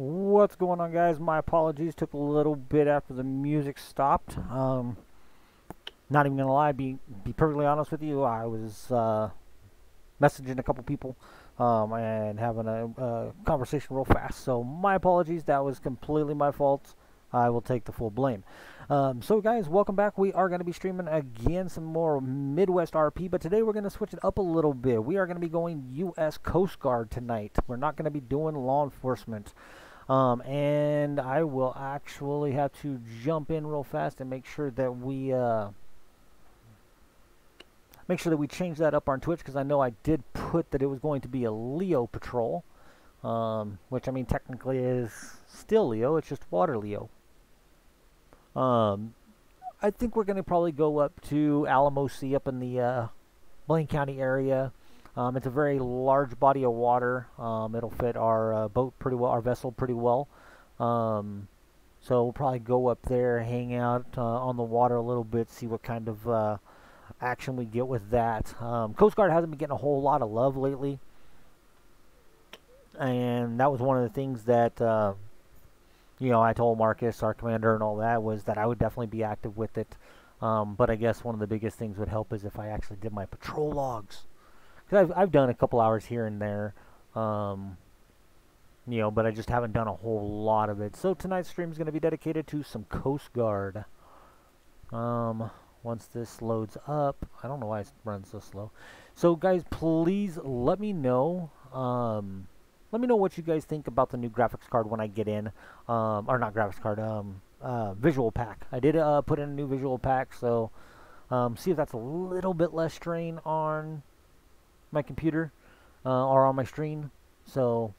What's going on, guys? My apologies. Took a little bit after the music stopped. Um, not even gonna lie, be be perfectly honest with you, I was uh, messaging a couple people um, and having a, a conversation real fast. So my apologies. That was completely my fault. I will take the full blame. Um, so, guys, welcome back. We are going to be streaming again some more Midwest RP, but today we're going to switch it up a little bit. We are going to be going U.S. Coast Guard tonight. We're not going to be doing law enforcement. Um, and I will actually have to jump in real fast and make sure that we uh, make sure that we change that up on Twitch because I know I did put that it was going to be a Leo patrol, um, which I mean technically is still Leo. It's just water Leo. Um, I think we're going to probably go up to Alamo Sea up in the uh, Blaine County area. Um, it's a very large body of water. Um, it'll fit our uh, boat pretty well, our vessel pretty well. Um, so we'll probably go up there, hang out uh, on the water a little bit, see what kind of uh, action we get with that. Um, Coast Guard hasn't been getting a whole lot of love lately. And that was one of the things that uh, you know, I told Marcus, our commander, and all that was that I would definitely be active with it. Um, but I guess one of the biggest things would help is if I actually did my patrol logs. Because I've, I've done a couple hours here and there, um, you know, but I just haven't done a whole lot of it. So tonight's stream is going to be dedicated to some Coast Guard. Um, once this loads up, I don't know why it runs so slow. So guys, please let me know. Um, let me know what you guys think about the new graphics card when I get in, um, or not graphics card, um, uh, visual pack. I did uh, put in a new visual pack, so um, see if that's a little bit less strain on my computer uh, or on my screen. So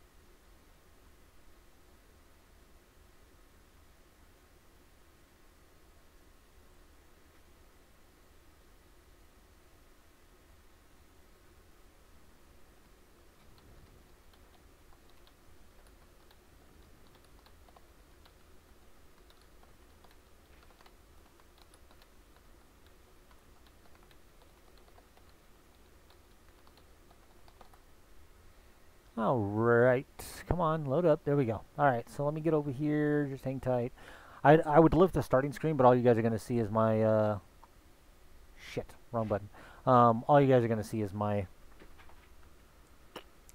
Alright, come on, load up. There we go. Alright, so let me get over here. Just hang tight. I, I would lift the starting screen, but all you guys are going to see is my... Uh, shit, wrong button. Um, all you guys are going to see is my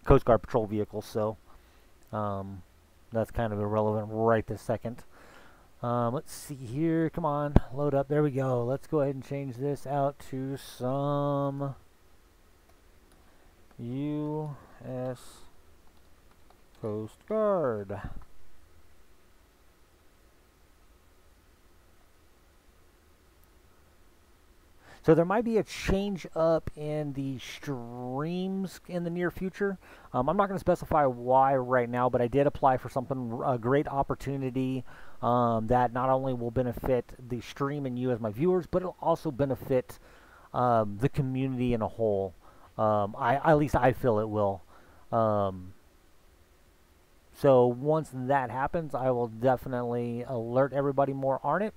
Coast Guard patrol vehicle, so um, that's kind of irrelevant right this second. Um, let's see here. Come on, load up. There we go. Let's go ahead and change this out to some U.S. Coast Guard. So there might be a change up in the streams in the near future. Um, I'm not going to specify why right now, but I did apply for something, a great opportunity um, that not only will benefit the stream and you as my viewers, but it'll also benefit um, the community in a whole. Um, I, at least I feel it will. Um, so once that happens, I will definitely alert everybody more on it.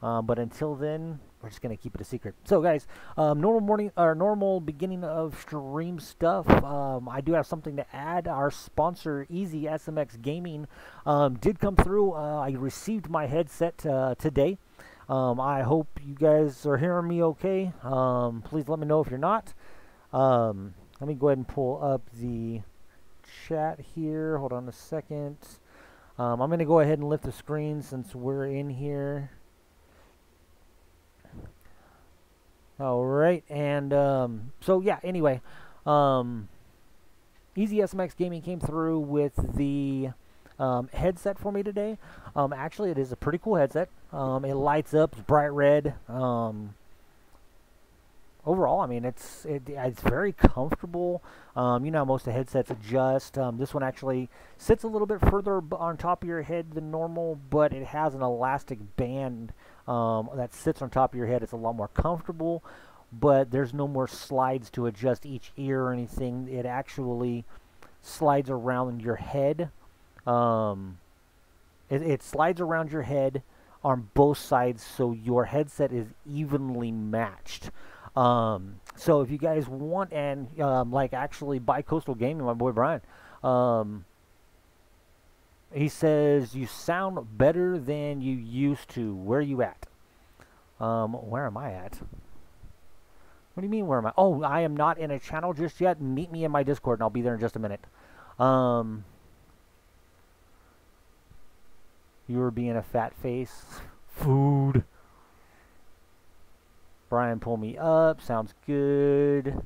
Um, but until then, we're just gonna keep it a secret. So, guys, um, normal morning or normal beginning of stream stuff. Um, I do have something to add. Our sponsor, Easy SMX Gaming, um, did come through. Uh, I received my headset uh, today. Um, I hope you guys are hearing me okay. Um, please let me know if you're not. let me go ahead and pull up the chat here. Hold on a second. Um, I'm going to go ahead and lift the screen since we're in here. All right, and um, so yeah. Anyway, um, Easy SMX Gaming came through with the um, headset for me today. Um, actually, it is a pretty cool headset. Um, it lights up, it's bright red. Um, overall, I mean, it's it, it's very comfortable. Um, you know, most of the headsets adjust. Um, this one actually sits a little bit further on top of your head than normal, but it has an elastic band um, that sits on top of your head. It's a lot more comfortable, but there's no more slides to adjust each ear or anything. It actually slides around your head. Um, it, it slides around your head on both sides so your headset is evenly matched. Um, so if you guys want and um, like actually buy Coastal Gaming, my boy Brian, um, he says, You sound better than you used to. Where are you at? Um, where am I at? What do you mean, where am I? Oh, I am not in a channel just yet. Meet me in my Discord, and I'll be there in just a minute. Um, you were being a fat face. Food. Brian, pull me up. Sounds good.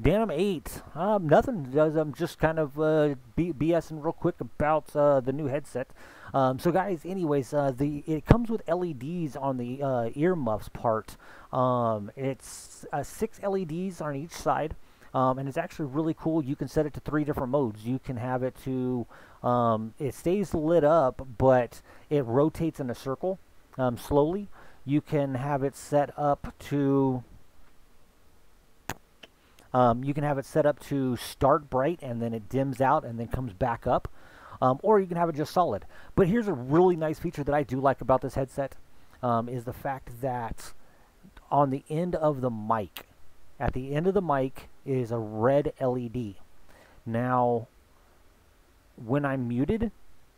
Denim 8. Um, nothing. Does I'm just kind of uh, BSing real quick about uh, the new headset. Um, so guys, anyways, uh, the it comes with LEDs on the uh, earmuffs part. Um, it's uh, six LEDs on each side. Um, and it's actually really cool. You can set it to three different modes. You can have it to, um, it stays lit up, but it rotates in a circle um, slowly you can have it set up to um, you can have it set up to start bright and then it dims out and then comes back up. Um, or you can have it just solid. But here's a really nice feature that I do like about this headset um, is the fact that on the end of the mic at the end of the mic is a red LED now when I'm muted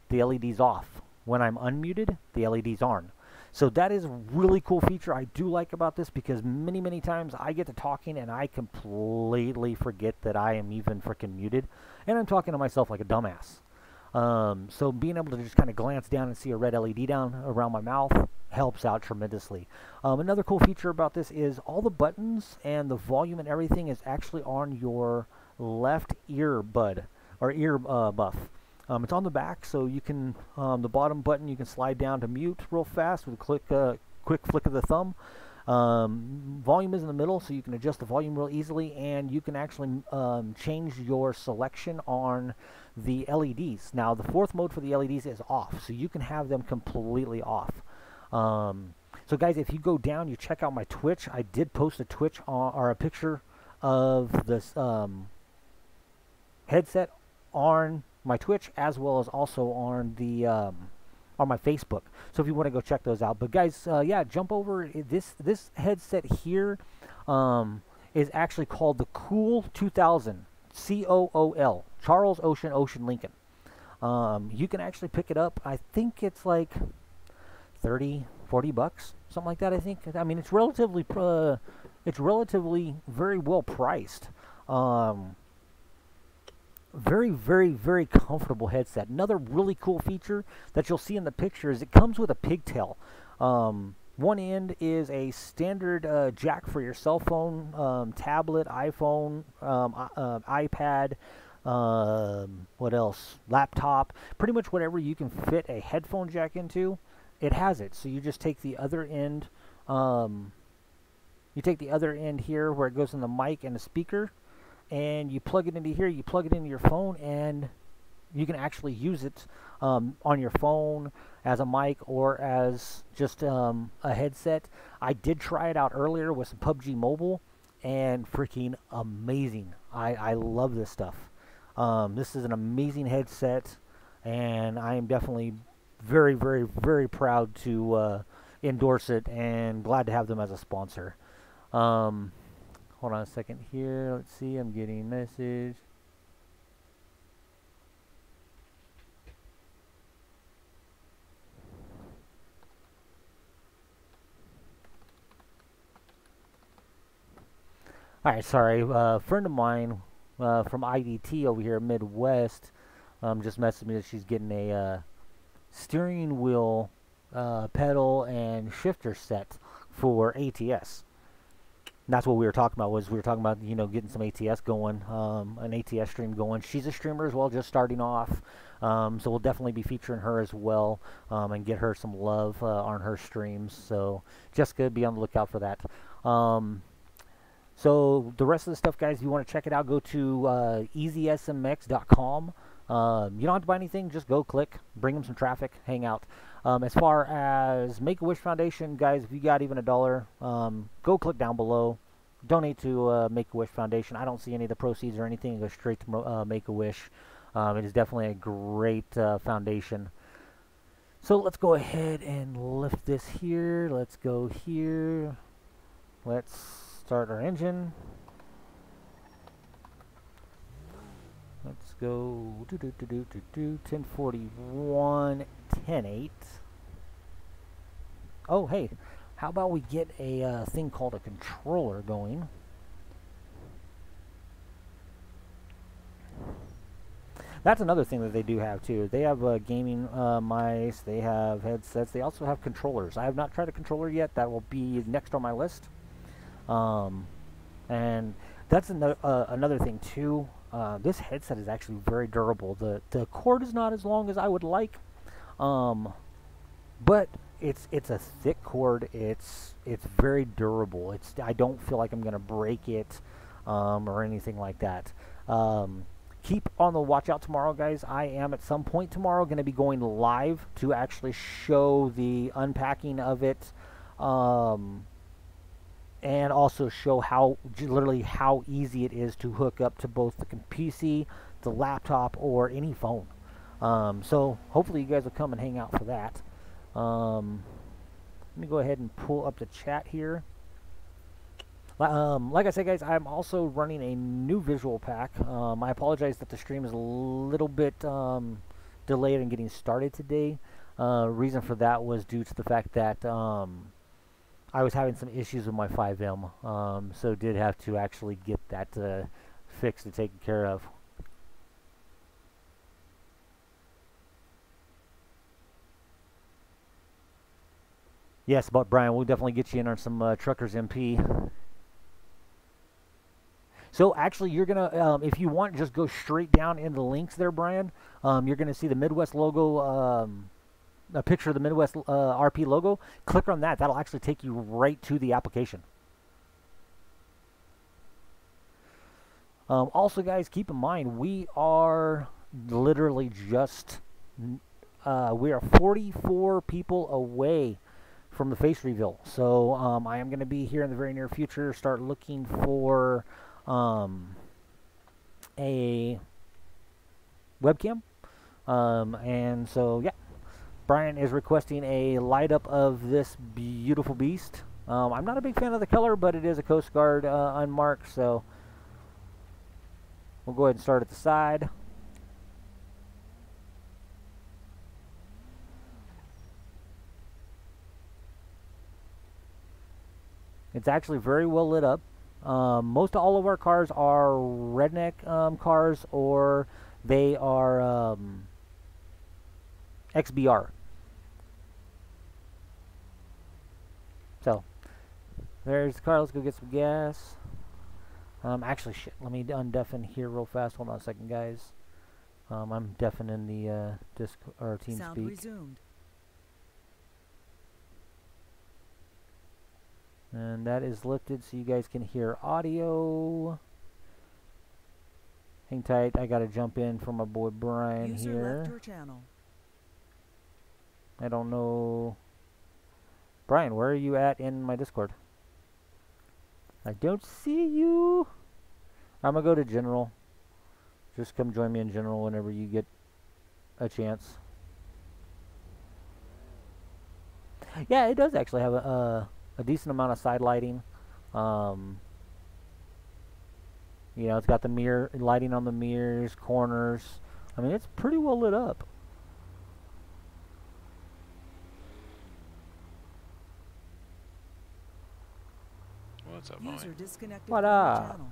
the LED's off. When I'm unmuted the LED's on so that is a really cool feature I do like about this because many, many times I get to talking and I completely forget that I am even freaking muted. And I'm talking to myself like a dumbass. Um, so being able to just kind of glance down and see a red LED down around my mouth helps out tremendously. Um, another cool feature about this is all the buttons and the volume and everything is actually on your left ear bud or ear uh, buff. Um, it's on the back, so you can, um, the bottom button, you can slide down to mute real fast with a click, uh, quick flick of the thumb. Um, volume is in the middle, so you can adjust the volume real easily, and you can actually um, change your selection on the LEDs. Now, the fourth mode for the LEDs is off, so you can have them completely off. Um, so, guys, if you go down, you check out my Twitch. I did post a Twitch on, or a picture of this um, headset on my Twitch as well as also on the um, on my Facebook. So if you want to go check those out, but guys, uh, yeah, jump over this this headset here um, is actually called the Cool 2000 C O O L Charles Ocean Ocean Lincoln. Um, you can actually pick it up. I think it's like 30, 40 bucks, something like that. I think. I mean, it's relatively uh, it's relatively very well priced. Um, very, very, very comfortable headset. Another really cool feature that you'll see in the picture is it comes with a pigtail. Um, one end is a standard uh, jack for your cell phone, um, tablet, iPhone, um, uh, iPad, um, what else? Laptop. Pretty much whatever you can fit a headphone jack into, it has it. So you just take the other end. Um, you take the other end here where it goes in the mic and the speaker and you plug it into here, you plug it into your phone, and you can actually use it um, on your phone as a mic or as just um, a headset. I did try it out earlier with some PUBG Mobile, and freaking amazing. I, I love this stuff. Um, this is an amazing headset, and I am definitely very, very, very proud to uh, endorse it and glad to have them as a sponsor. Um, Hold on a second here. Let's see. I'm getting message. Alright, sorry. Uh, a friend of mine uh, from IDT over here, Midwest, um, just messaged me that she's getting a uh, steering wheel uh, pedal and shifter set for ATS that's what we were talking about was we were talking about you know getting some ATS going, um, an ATS stream going. She's a streamer as well, just starting off, um, so we'll definitely be featuring her as well um, and get her some love uh, on her streams. So Jessica, be on the lookout for that. Um, so the rest of the stuff, guys, if you want to check it out, go to uh, easysmx.com. Um, you don't have to buy anything, just go click, bring them some traffic, hang out. Um, as far as Make a Wish Foundation, guys, if you got even a dollar, um, go click down below. Donate to uh, Make a Wish Foundation. I don't see any of the proceeds or anything. Goes straight to uh, Make a Wish. Um, it is definitely a great uh, foundation. So let's go ahead and lift this here. Let's go here. Let's start our engine. Let's go do do do do do do 1041 108. Oh, hey, how about we get a uh, thing called a controller going? That's another thing that they do have too. They have uh, gaming uh, mice, they have headsets, they also have controllers. I have not tried a controller yet. That will be next on my list. Um, and that's another uh, another thing too. Uh, this headset is actually very durable. The the cord is not as long as I would like, um, but it's it's a thick cord. It's it's very durable. It's I don't feel like I'm gonna break it um, or anything like that. Um, keep on the watch out tomorrow, guys. I am at some point tomorrow going to be going live to actually show the unpacking of it. Um, and also show how literally how easy it is to hook up to both the PC, the laptop, or any phone. Um, so hopefully you guys will come and hang out for that. Um, let me go ahead and pull up the chat here. Um, like I said, guys, I'm also running a new visual pack. Um, I apologize that the stream is a little bit um, delayed in getting started today. Uh, reason for that was due to the fact that um, I was having some issues with my FiveM, um, so did have to actually get that uh, fixed and taken care of. Yes, but Brian, we'll definitely get you in on some uh, Truckers MP. So actually, you're gonna, um, if you want, just go straight down in the links there, Brian. Um, you're gonna see the Midwest logo, um, a picture of the Midwest uh, RP logo. Click on that. That'll actually take you right to the application. Um, also, guys, keep in mind we are literally just uh, we are 44 people away from the face reveal. So um, I am going to be here in the very near future. Start looking for um, a webcam. Um, and so, yeah, Brian is requesting a light up of this beautiful beast. Um, I'm not a big fan of the color, but it is a Coast Guard uh, unmarked, so we'll go ahead and start at the side. It's actually very well lit up. Um, most all of our cars are redneck um, cars or they are um, XBR. So, there's the car. Let's go get some gas. Um, actually, shit. Let me undeafen here real fast. Hold on a second, guys. Um, I'm deafening the uh, disc or team Sound speak. resumed. And that is lifted so you guys can hear audio. Hang tight. I got to jump in for my boy Brian User here. left your channel. I don't know. Brian, where are you at in my Discord? I don't see you. I'm going to go to general. Just come join me in general whenever you get a chance. Yeah, it does actually have a, a, a decent amount of side lighting. Um, you know, it's got the mirror lighting on the mirrors, corners. I mean, it's pretty well lit up. What's up, User disconnected What up? channel.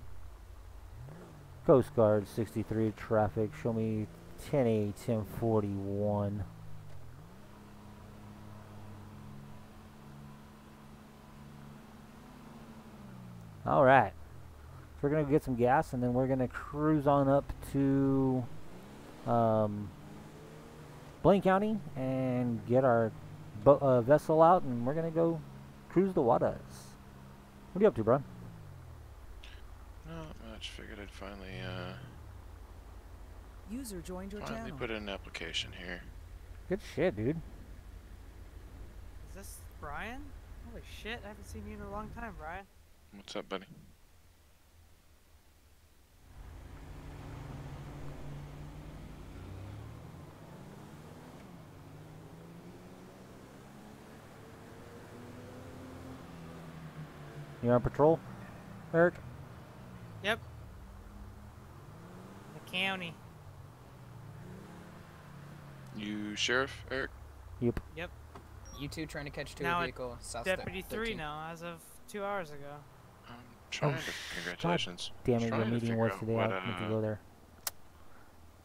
Coast Guard 63 traffic. Show me 10A 1041. All right. So we're going to get some gas and then we're going to cruise on up to um, Blaine County and get our bo- uh, vessel out and we're going to go cruise the waters. What are you up to, bro? Not much. Figured I'd finally, uh, User joined your finally channel. put in an application here. Good shit, dude. Is this Brian? Holy shit, I haven't seen you in a long time, Brian. What's up, buddy? You on patrol, Eric? Yep. The county. You sheriff, Eric? Yep. Yep. You two trying to catch two Now vehicle south Deputy thir- 3 now, as of two hours ago. I'm trying to. sh- Congratulations. Damn it, Trying your meeting figure was out today. What, I meant to uh, go there.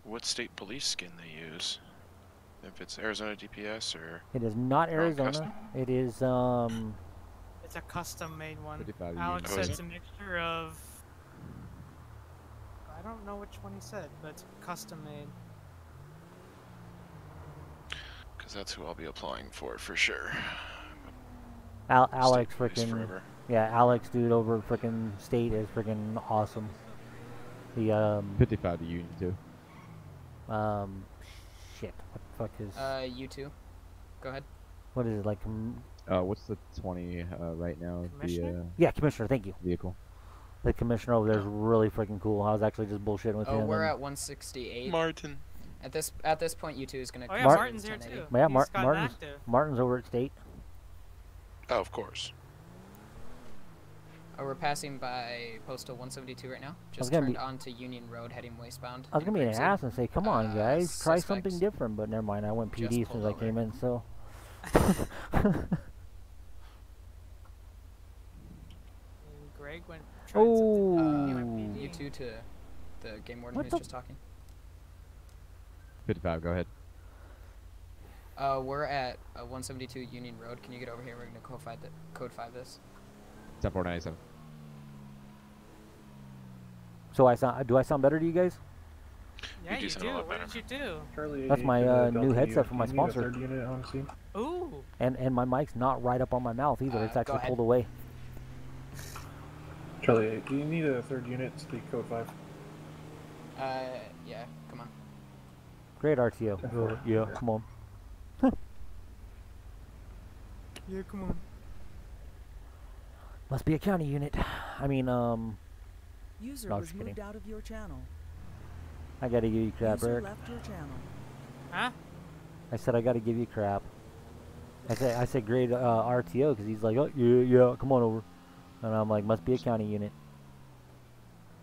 what state police skin they use? If it's Arizona DPS or It is not oh, Arizona. custom? It is um. It's a custom made one. Alex Oh, said it's a mixture of. I don't know which one he said, but it's custom made. because that's who I'll be applying for for sure. Al- State Alex freaking forever. Yeah, Alex dude over at freaking state is freaking awesome. The um 55 to Union too. um shit. What the fuck is Uh, you two. Go ahead. what is it like? Uh, what's the 20 uh, right now? The Commissioner? uh, Yeah, commissioner. Thank you. vehicle. The commissioner over there is really freaking cool. I was actually just bullshitting with Oh, him. we're at 168. Martin. At this at this point, you two is gonna. Oh yeah, Martin's here too. Yeah, He's Mar- Martin's- Martin's over at state. Oh, of course. Oh, we're passing by postal 172 right now. Just turned be- onto Union Road, heading westbound. I was gonna be an Gravesend. ass and say, "Come on, uh, guys, try something different." But never mind. I went PD since soon as I came in. So Greg went. oh, He Uh, You two to the game warden What who's the- just talking. 55, go ahead. Uh, we're at uh, 172 Union Road. Can you get over here? We're gonna code five, th- code five this. 10497. so I sound. Do I sound better to you guys? Yeah, do you sound do. What better. did you do? Charlie That's my, uh, new headset from my Do you need a sponsor. unit? Ooh. And and my mic's not right up on my mouth either. Uh, it's actually pulled away. Charlie do you need a third unit to speak code 5? Uh, yeah. Come on. Great RTO. Ten Uh, yeah, come on. Yeah, come on. Must be a county unit. I mean, um, User No, was just moved kidding. out of your channel. I gotta give you crap, User Eric. left your channel. Huh? I said I gotta give you crap. I said I said great uh, RTO because he's like, oh yeah, yeah, come on over, and I'm like, must be a county unit.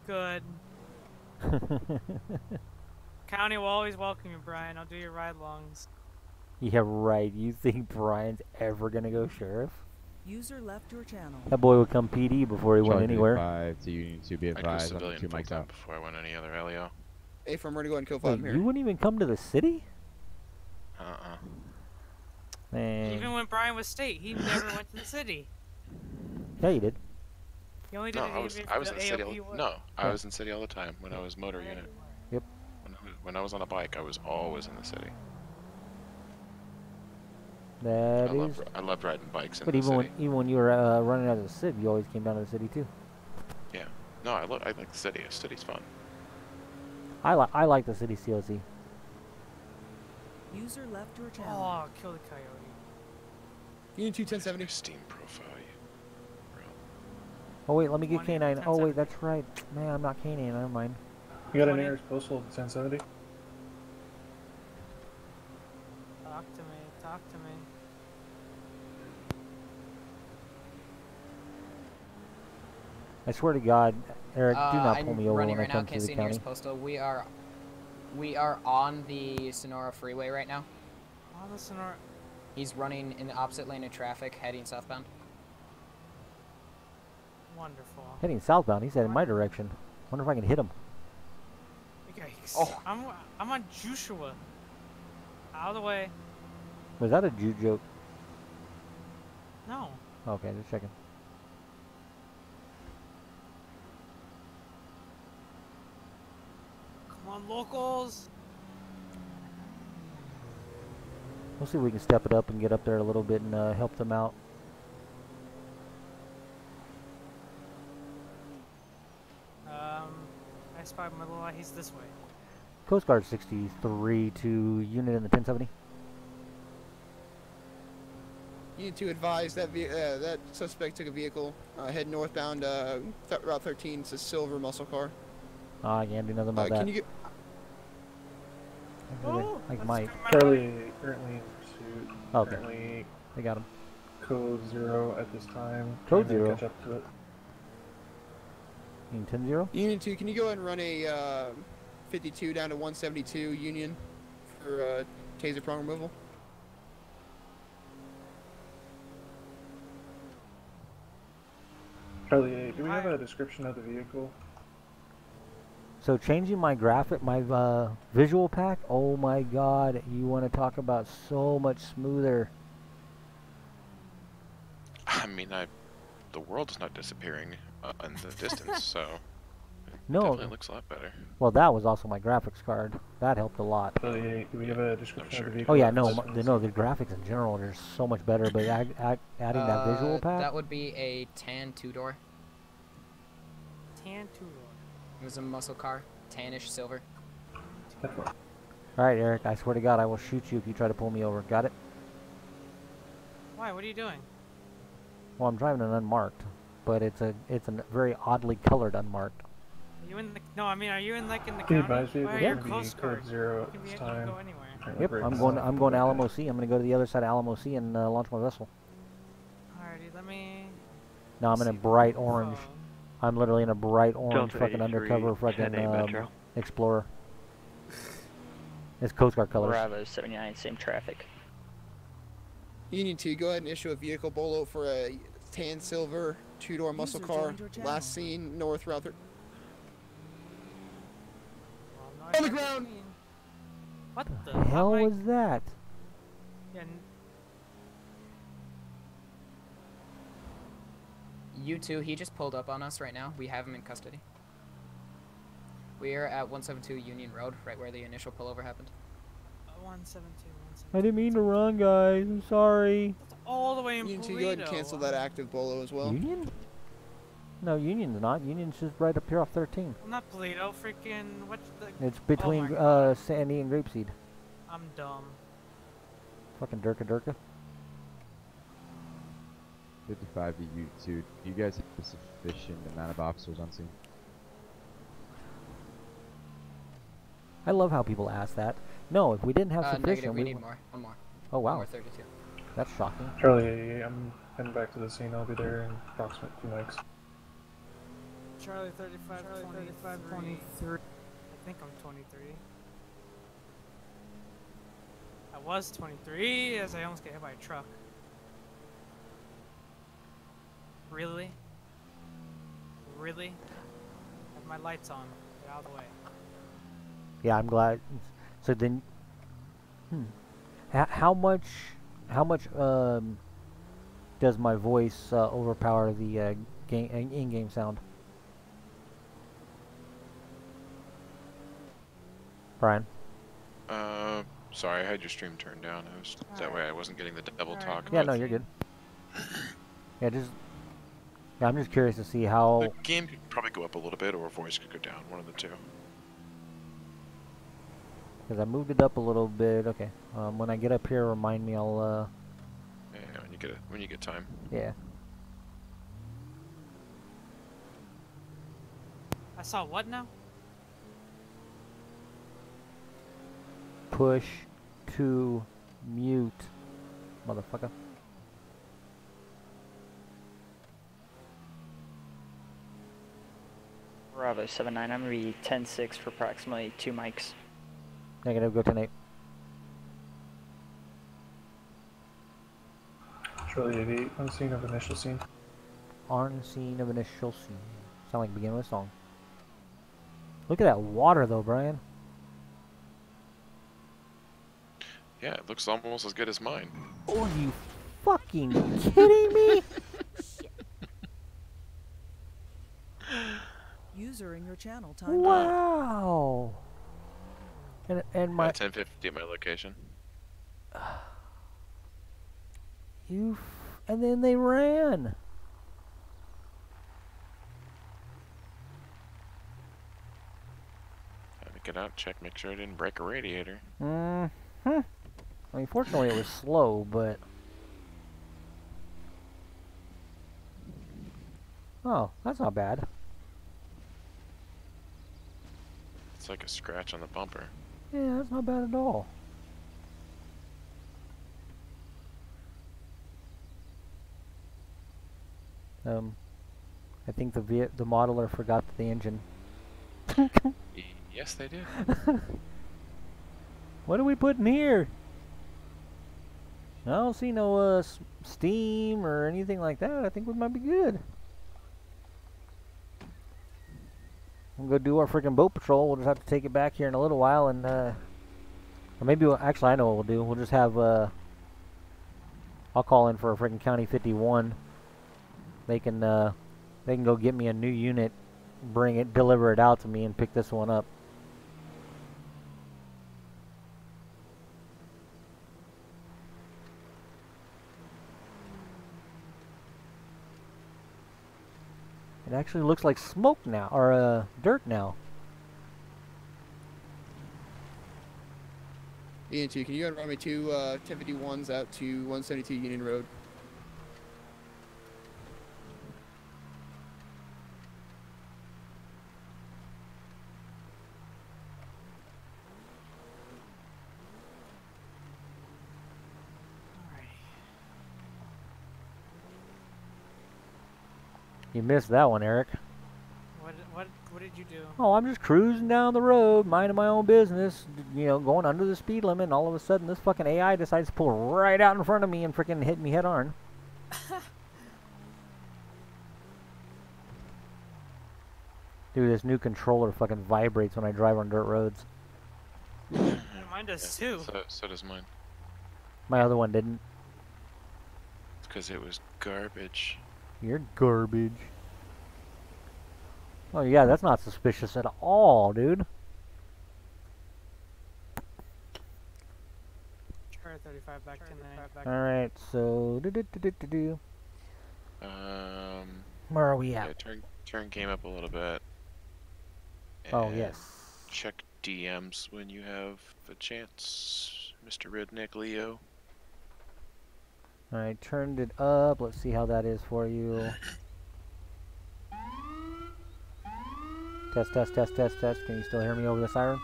Good. County will always welcome you, Brian. I'll do your ride-longs. yeah, right. You think Brian's ever gonna go sheriff? User left your channel. That boy would come PD before he went anywhere. 55 to Union 2, be I'd go advised on the civilian two mics out. before I went any other LEO. Hey, from where to go and kill Wait, five here. you wouldn't even come to the city, Uh-uh. man. Even when Brian was state, he never went to the city. yeah, you did. He only did No, I was I was in the the city. All, no, I Yeah. was in city all the time when I was motor unit. Yep. When I, was- when I was on a bike, I was always in the city. That I is. love I loved riding bikes in But the even when city. even when you were uh, running out of the city, you always came down to the city too. Yeah. No, I love I like the city. The city's fun. I like I like the city COC. User left your channel. Oh, kill the coyote. Union 2 Your 1070. Steam profile. You. Oh wait, let me get 20, canine. Oh wait, that's right. Man, I'm not canine. Never mind. You got an 20. Postal 1070? Talk to me. Talk to me. I swear to God, Eric, do Uh, not I'm pull me over running when I right now. come to Can't the see nearest county. postal. We are, we are on the Sonora Freeway right now. On the Sonora. He's running in the opposite lane of traffic, heading southbound. Wonderful. Heading southbound. He's heading my direction. Wonder if I can hit him. Yikes. Oh. I'm I'm on Joshua. Out of the way. Was that a Jew joke? No. Okay, just checking. Come on, locals. We'll see if we can step it up and get up there a little bit and uh, help them out. Um, I spied my little eye. He's this way. Coast Guard 63 to unit in the 1070. Union 2 advised that uh, that suspect took a vehicle uh, head northbound uh, th- Route 13. It's a silver muscle car. Ah, I can't do nothing Uh, about that. can you get? I really- Oh, I let's might. come out. Charlie currently in pursuit. Okay, Currently I got him. code 0 at this time. Code trying zero? Catch up to it. In 10 0? Union 2, can you go ahead and run a uh, 52 down to 172 Union for for uh, taser prong removal. Charlie do we have a description of the vehicle? So changing my graphic, my uh, visual pack. Oh my God! You want to talk about so much smoother? I mean, I, the world is not disappearing uh, in the distance, so it No. definitely looks a lot better. Well, that was also my graphics card. That helped a lot. Charlie 8, do we have a description sure of the vehicle? Oh yeah, no, this the, no, the graphics in general are so much better. But add, add, adding that visual Uh, pack. That would be a tan two door. Tan two door. It was a muscle car, tannish silver. All right, Eric. I swear to God, I will shoot you if you try to pull me over. Got it? Why? What are you doing? Well, I'm driving an unmarked, but it's a it's a very oddly colored unmarked. Are you in the? No, I mean, are you in like in the The county? advised Why vehicle are is your going to be Coast Guard? 0 You at can be this you can time. go anywhere. Yep, I'm going. not I'm going to. Alamo Sea. I'm going to go to the other side of Alamo Sea and uh, launch my vessel. Alrighty, let me. Now I'm in a bright orange. phone. I'm literally in a bright orange Delta fucking undercover fucking um, Metro. Explorer. It's Coast Guard colors. Bravo 79, same traffic. Union 2, go ahead and issue a vehicle bolo for a tan silver two door muscle User car. joined your channel. Last seen north route. Well, On the ground! What the The hell was that? Yeah, You two, he just pulled up on us right now. We have him in custody. We are at 172 Union Road, right where the initial pullover happened. uh, 172, I didn't mean to run, guys. I'm sorry. That's all the way in Union 2, go ahead and cancel that active bolo as well. Union? No, Union's not. Union's just right up here off 13. Well, not Paleto, freaking. What's the. It's between my uh, Sandy and Grapeseed. I'm dumb. Fucking Durka Durka. 55 to you two. Do you guys have a sufficient amount of officers on scene? I love how people ask that. No, if we didn't have Uh, sufficient, negative, we we need more. One more. Oh One wow, more 32. that's shocking. Charlie I'm heading back to the scene. I'll be there in approximately two mics. Charlie 35, Charlie 35, 23. I think I'm 23. I was 23 as I almost get hit by a truck. Really? Really? Have my lights on. Get out of the way. Yeah, I'm glad. So then, hmm, H- how much, how much um, does my voice uh, overpower the uh, game uh, in-game sound? Brian, Uh, sorry, I had your stream turned down. I was that way I wasn't getting the double Alright, talk. yeah, no, you're good. Yeah, just yeah, I'm just curious to see how. The game could probably go up a little bit, or voice could go down. One of the two. Because I moved it up a little bit. Okay. Um, when I get up here, remind me. I'll. Uh, Yeah, when you get it, when you get time. yeah. I saw what now? Push to mute, motherfucker. Bravo 79, I'm gonna be 10-6 for approximately two mics. Negative. Go to Nate. Charlie 88 on scene of initial scene. On scene of initial scene. Sound like the beginning of a song. Look at that water, though, Brian. Yeah, it looks almost as good as mine. Are you fucking kidding me? User in your channel timed out. Wow. And and My my 1050 my location. you, f- and then they ran. Had to get out, check, make sure I didn't break a radiator. Hmm. I mean, fortunately, it was slow, but. Oh, that's not bad. It's like a scratch on the bumper. Yeah, that's not bad at all. Um, I think the the modeler forgot the engine. Yes, they did. What are we putting here? I don't see no uh, s- steam or anything like that. I think we might be good. We'll go do our freaking boat patrol. We'll just have to take it back here in a little while and, uh, or maybe, we'll, actually, I know what we'll do. We'll just have, uh, I'll call in for a freaking County 51. They can, uh, they can go get me a new unit, bring it, deliver it out to me, and pick this one up. It actually looks like smoke now, or uh, dirt now. EN2, can you run me two uh, 1051s out to 172 Union Road? You missed that one, Eric. What what what did you do? Oh, I'm just cruising down the road, minding my own business, you know, going under the speed limit, and all of a sudden this fucking AI decides to pull right out in front of me and freaking hit me head on. Dude, this new controller fucking vibrates when I drive on dirt roads. Mine does too. So, so does mine. My other one didn't. It's because it was garbage. You're garbage. Oh yeah, that's not suspicious at all, dude. Charter 35 back to. All right, so do do do do do do. Um, Where are we yeah, at? turn turn game up a little bit. Oh yes. Check DMs when you have a chance, Mr. Redneck Leo. All right, turned it up. Let's see how that is for you. Test, test, test, test, test. Can you still hear me over the siren?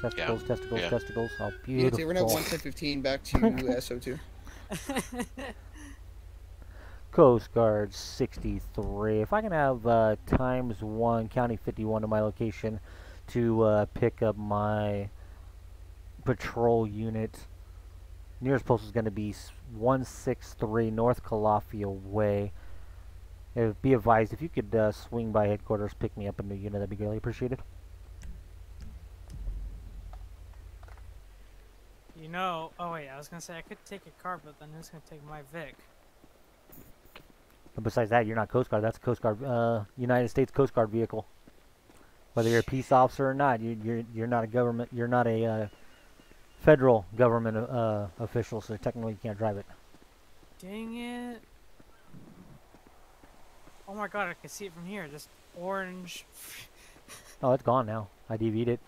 Testicles, testicles, yeah. testicles. Oh, EN2, beautiful. we're now 11015 back to SO2. Coast Guard 63. If I can have uh, times 1, County 51 to my location to uh, pick up my patrol unit. Nearest post is going to be 163 North Calafia Way. Uh, be advised, if you could uh, swing by headquarters, pick me up a new unit, that'd be greatly appreciated. You know, oh wait, I was gonna say I could take a car, but then who's gonna take my Vic? And besides that, you're not Coast Guard. That's a Coast Guard, uh, United States Coast Guard vehicle. Whether you're a peace officer or not, you, you're you're not a government. You're not a uh, federal government uh, official, so technically you can't drive it. Dang it! Oh my god, I can see it from here. Just orange. Oh, it's gone now. I DV'd it.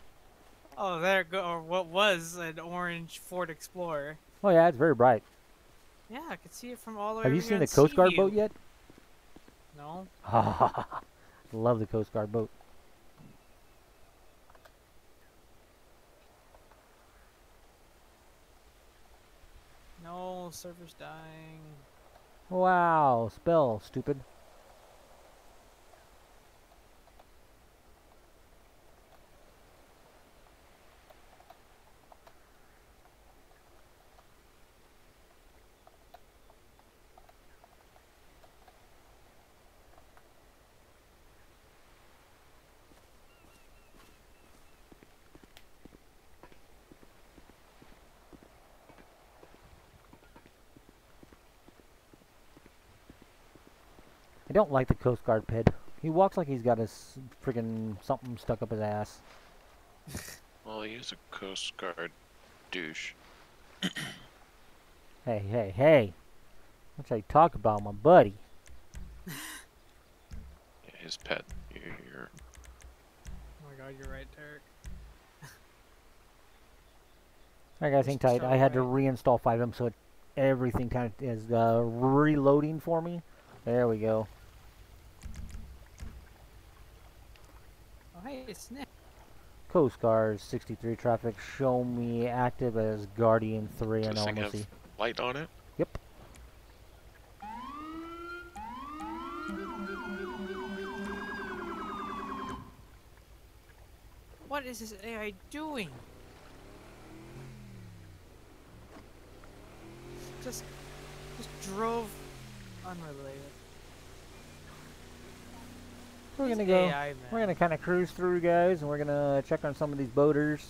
Oh, there go. Or what was an orange Ford Explorer? Oh yeah, it's very bright. Yeah, I could see it from all the way. Have you seen the Coast Guard boat yet? No. Love the Coast Guard boat. No, server's dying. Wow, spell stupid. I don't like the Coast Guard ped. He walks like he's got his friggin' something stuck up his ass. Well, he is a Coast Guard douche. Hey, hey, hey. That's how you talk about my buddy. Yeah, his pet. You're, you're Oh my god, you're right, Derek. Alright guys, hang tight. I had to reinstall FiveM so it, everything kind of is uh, reloading for me. There we go. Hey, it's Nick. Coast Guard 63 traffic. Show me active as Guardian 3 Does and this have light on it? Yep. What is this AI doing? Just, just drove unrelated. We're gonna go. AI. We're gonna kind of cruise through, guys, and we're gonna check on some of these boaters.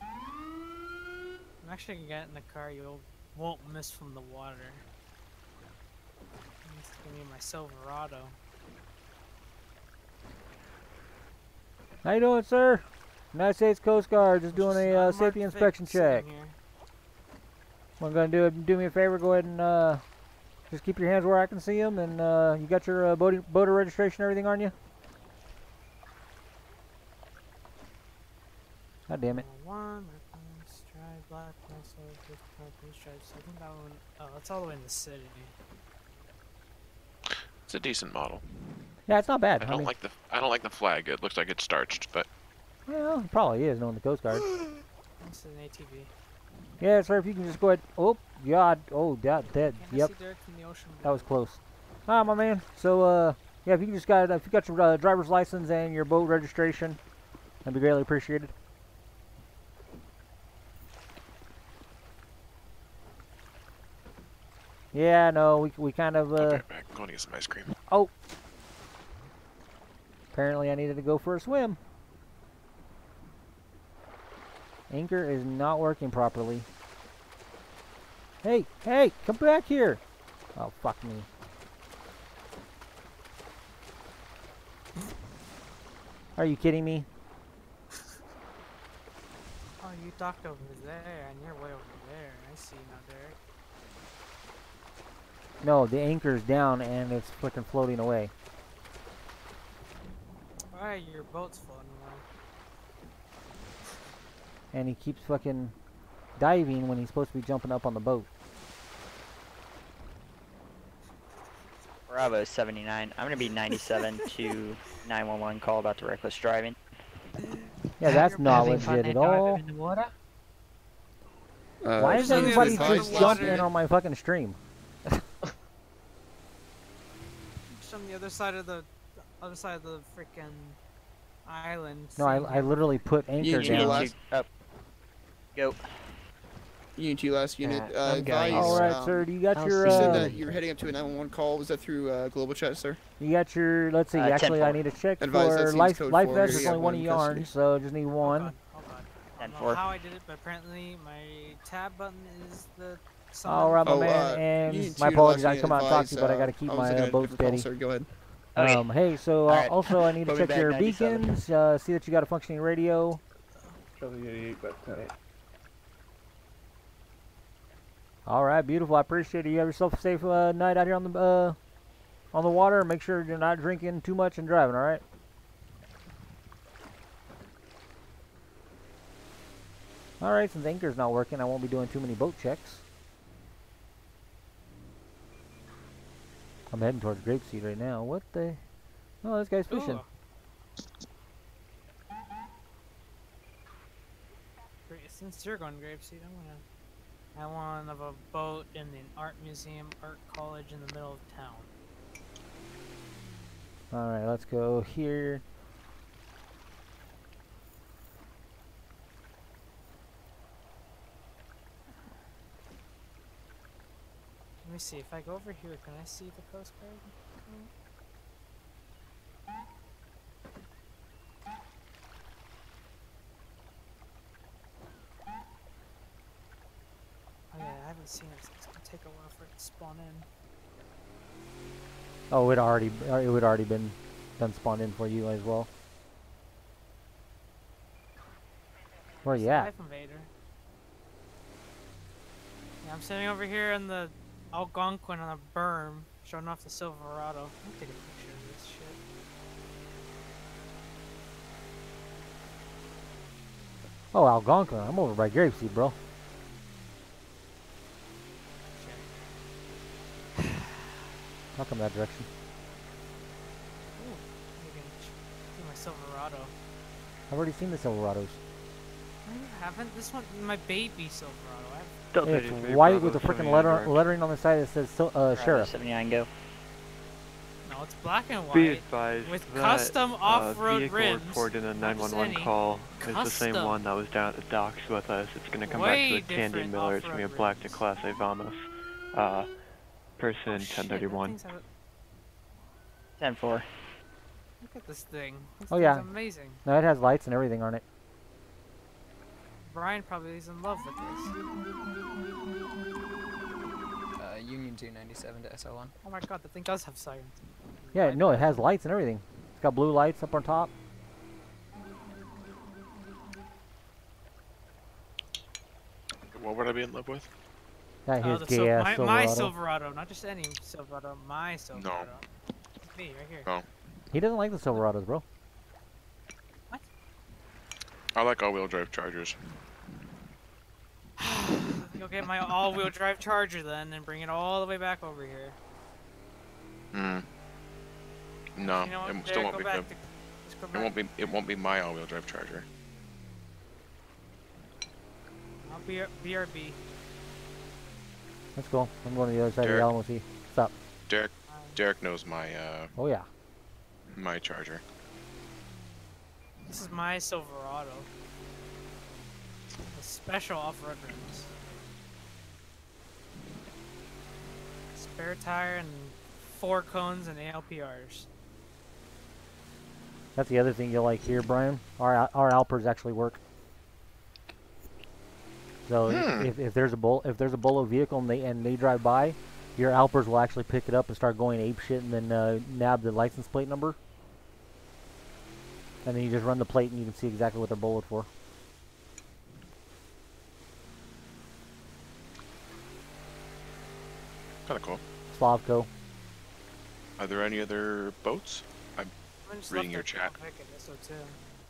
I'm actually gonna get in the car. You won't miss from the water. It's gonna be my Silverado. How you doing, sir? United States Coast Guard, just doing There's a uh, safety inspection check. here. What I'm gonna do, do me a favor, go ahead and uh, just keep your hands where I can see them, and uh, you got your uh, boater, boater registration, and everything on you? God damn it! One, stripe, black, pencil, just purple stripes. I think that one, oh, that's all the way in the city. It's a decent model. Yeah, it's not bad. I don't mean, like the I don't like the flag. It looks like it's starched, but well, it probably is knowing the Coast Guard. This is an ATV. Yeah, sir. If you can just go ahead. Oh, God. Oh, that dead. Yep, I see dirt from the ocean that was close. Ah, my man. So, uh, yeah, if you can just got, if you got your uh, driver's license and your boat registration, that'd be greatly appreciated. Yeah, no, we we kind of I'll be uh, right back. I'm going to get some ice cream. Oh. Apparently I needed to go for a swim. Anchor is not working properly. Hey, hey, come back here. Oh, fuck me. Are you kidding me? Oh, you docked over there, and you're way over there. I see now, Derek. No, the anchor's down and it's fucking floating away. Alright, your boat's floating. And he keeps fucking diving when he's supposed to be jumping up on the boat. Bravo 79. I'm gonna be 97 to 911 call about the reckless driving. Yeah, that's not legit at all. Uh, Why is just everybody just last jumping unit- on my fucking stream? Just on the other side of the, the other side of the freaking island. No, I, I literally put anchor you down. know, Unit last- two, up. Go. Unit 2 last unit. Uh, Uh, I'm going. advise, All right, um, sir. Do you got I'll your? You said Uh, that you're heading up to a 911 call. Was that through uh, Global Chat, sir? you got your. Let's see. Uh, actually, I need to check Advise for life code life vest. you There's only one one of in custody. yarn, so just need Hold one. on, hold on. I don't know how I did it, but apparently my tab button is the. All right, my Oh, man. uh, and my 2 apologies. I come out and talk to you, but I uh, got to keep my uh, boat different call, steady. sir. Go ahead. Okay. Um, hey, so uh, Alright. also I need to check your beacons. Uh, see that you got a functioning radio. Charlie 88 back 10 All right, beautiful. I appreciate it. You have yourself a safe uh, night out here on the uh, on the water. Make sure you're not drinking too much and driving. All right. All right. Since the anchor's not working, I won't be doing too many boat checks. I'm heading towards Grapeseed right now. What the? Oh, this guy's fishing. Great. Since you're going grapeseed, I'm gonna. I want of a boat in the art museum, art college in the middle of town. All right, let's go here. Let me see. If I go over here, can I see the Coast Oh yeah, I haven't seen it. So it's gonna take a while for it to spawn in. Oh, it already uh, it would already been done spawned in for you as well. Where you at? Invader. Yeah, I'm sitting over here in the Algonquin on a berm, showing off the Silverado. Let me take a picture of this shit. Oh, Algonquin. I'm over by Grapeseed, bro. I'll come that direction. Ooh, you can ch- see my Silverado. I've already seen the Silverados. No, you haven't. This one, my baby Silverado. I have Delta It's white with the freaking letter lettering on the side that says uh, Bravo sheriff. 79 go. No, It's black and Be white. advised with that custom uh, off-road vehicle rims, reported in a 911 any, call is the same one that was down at the docks with us. It's gonna come Way back to a Tandy Miller. It's gonna be a black to. Class A Vamos. Uh, person Oh, 1031. thing's have- 10-4. Look at this thing. This Oh, yeah. amazing. No, it has lights and everything on it. Brian probably is in love with this. Uh, Union 297 to SL1. Oh my god, the thing does have sirens. Yeah, no, it has lights and everything. It's got blue lights up on top. What would I be in love with? That Oh, his the gay Sil- ass my, Silverado. my Silverado, not just any Silverado, my Silverado. It's me, right here. Oh. He doesn't like the Silverados, bro. What? I like all-wheel drive Chargers. Go get my all-wheel drive Charger then, and bring it all the way back over here. Hmm. No, you know it Derek, still won't be back good. to- It won't be. It won't be my all-wheel drive Charger. I'll be BRB. Let's go. I'm going to the other side of the Alamo Sea. What's up? Derek. Derek knows my uh Oh yeah. my Charger. This is my Silverado. With special off-road rims. Spare tire and four cones and ALPRs. That's the other thing you like here, Brian. Our our ALPRs actually work. So Hmm. if, if there's a bull if there's a Bolo vehicle and they and they drive by, your ALPRs will actually pick it up and start going ape shit and then uh, nab the license plate number. And then you just run the plate and you can see exactly what they're bullet for. Kind of cool. Slavko. Are there any other boats? I'm I'm just reading left your chat.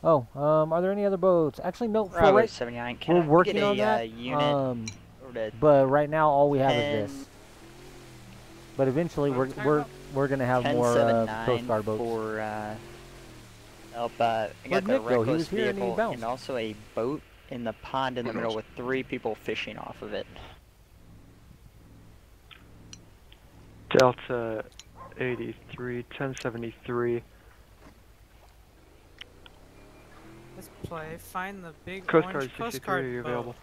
Quick at this one, too. Oh, um, are there any other boats? Actually, no. For right, 79. Can we're I working get a on that. Uh, unit um, but right now all we have is this. But eventually we're Boat we're cargo? we're gonna have more uh, Coast Guard boats. for uh, help. Uh, I Where'd got the go? He reckless was here and he and also a boat in the pond in the middle with three people fishing off of it. Delta 83, 1073. Let's play. Find the big Coast orange Guard Coast 63, are you boat. available?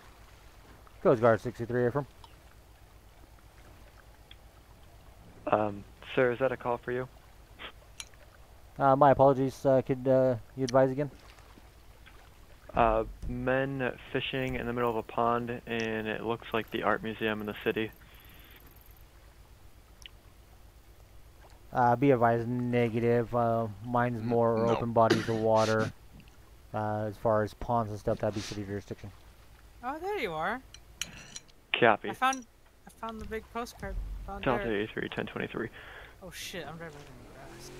Coast Guard 63 Ephraim. Um, sir, is that a call for you? Uh, my apologies. Uh, could uh, you advise again? Uh, men fishing in the middle of a pond, and it looks like the art museum in the city. Uh, be advised, negative. Uh, mine's more no. open bodies of water. Uh, as far as ponds and stuff, that'd be city jurisdiction. Oh, there you are. Copy. I found, I found the big postcard. Found Delta there. 83, 1023. Oh shit, I'm driving in the grass.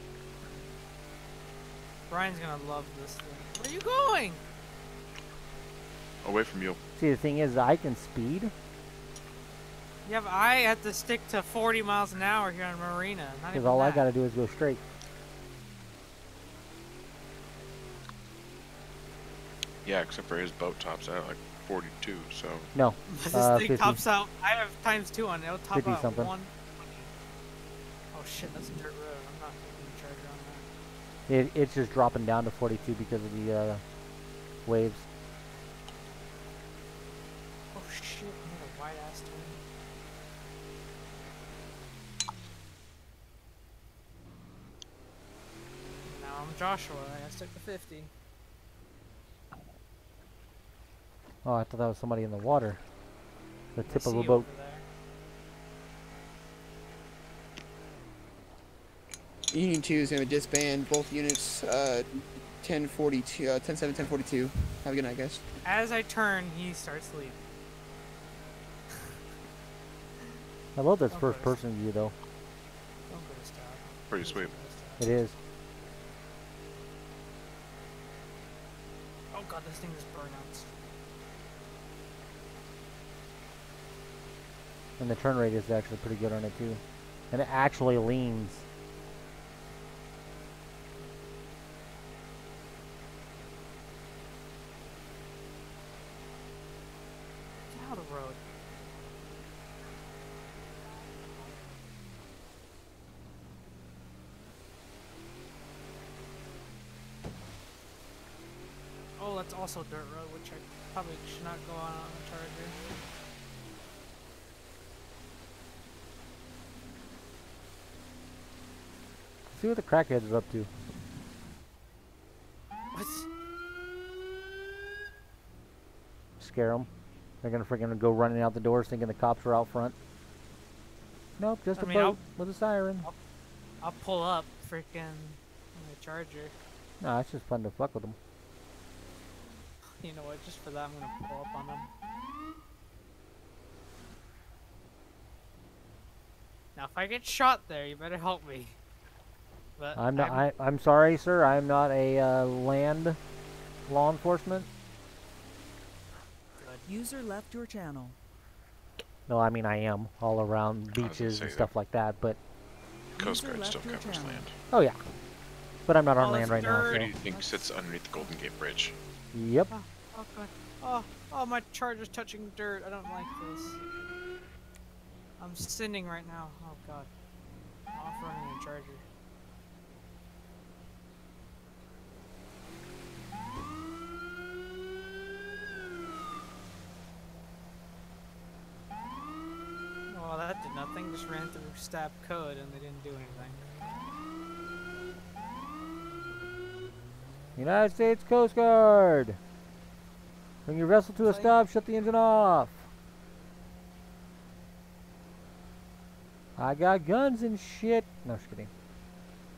Brian's gonna love this thing. Where are you going? away from you. See, the thing is, I can speed. Yeah, but I have to stick to 40 miles an hour here on Marina. Because even all I gotta do is go straight. Yeah, except for his boat tops out at like 42. So No, But this uh, thing 50. tops out. I have times two on it. It'll top 50 out something. one. Oh shit, that's a dirt road. I'm not taking the charger on that. It, it's just dropping down to 42 because of the uh, waves. Oh shit, I made a wide ass turn. Now I'm Joshua. I gotta stick to 50. Oh, I thought that was somebody in the water. The I tip of a boat. Union 2 is going to disband both units, uh, 1042, uh, 10 7, 1042. Have a good night, guys. As I turn, he starts leaving. I love this first person view though. Don't go to pretty sweet. don't go to. It is. Oh god, this thing is burnouts. And the turn radius is actually pretty good on it too. And it actually leans. Down the road. Oh, that's also dirt road, which I probably should not go on on the charger. See what the crackheads are up to. What? Scare them. They're gonna freaking go running out the doors thinking the cops are out front. Nope, just I a mean, I'll- boat with a siren. I'll pull up freaking my charger. No, it's just fun to fuck with them. You know what? Just for that, I'm gonna pull up on them. Now, if I get shot there, you better help me. But I'm not. I, I'm sorry, sir. I'm not a uh, land law enforcement. User left your channel. No, I mean I am all around beaches say and that. stuff like that. But Coast Guard still covers channel. land. oh yeah, but I'm not on Oh, land that's right now. dirt. Who do you think sits underneath the Golden Gate Bridge? Yep. Oh, oh god. Oh, oh, my charger's touching dirt. I don't like this. I'm sinning right now. Oh god. I'm off running a charger. Well, that did nothing. Just ran through Stab City and they didn't do anything. United States Coast Guard. Bring your vessel to a stop. Shut the engine off. I got guns and shit. No, just kidding.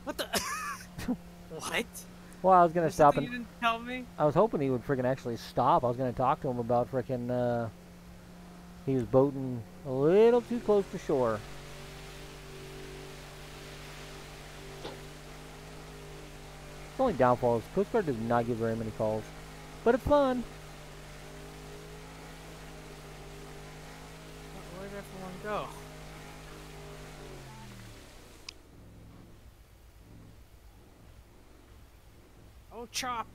What the? what? Well, I was gonna There's stop and you didn't tell me? I was hoping he would freaking actually stop. I was gonna talk to him about freaking. Uh, he was boating a little too close to shore. The only downfall is Coast Guard does not give very many calls, but it's fun. Where- Where'd everyone go? Oh, chop!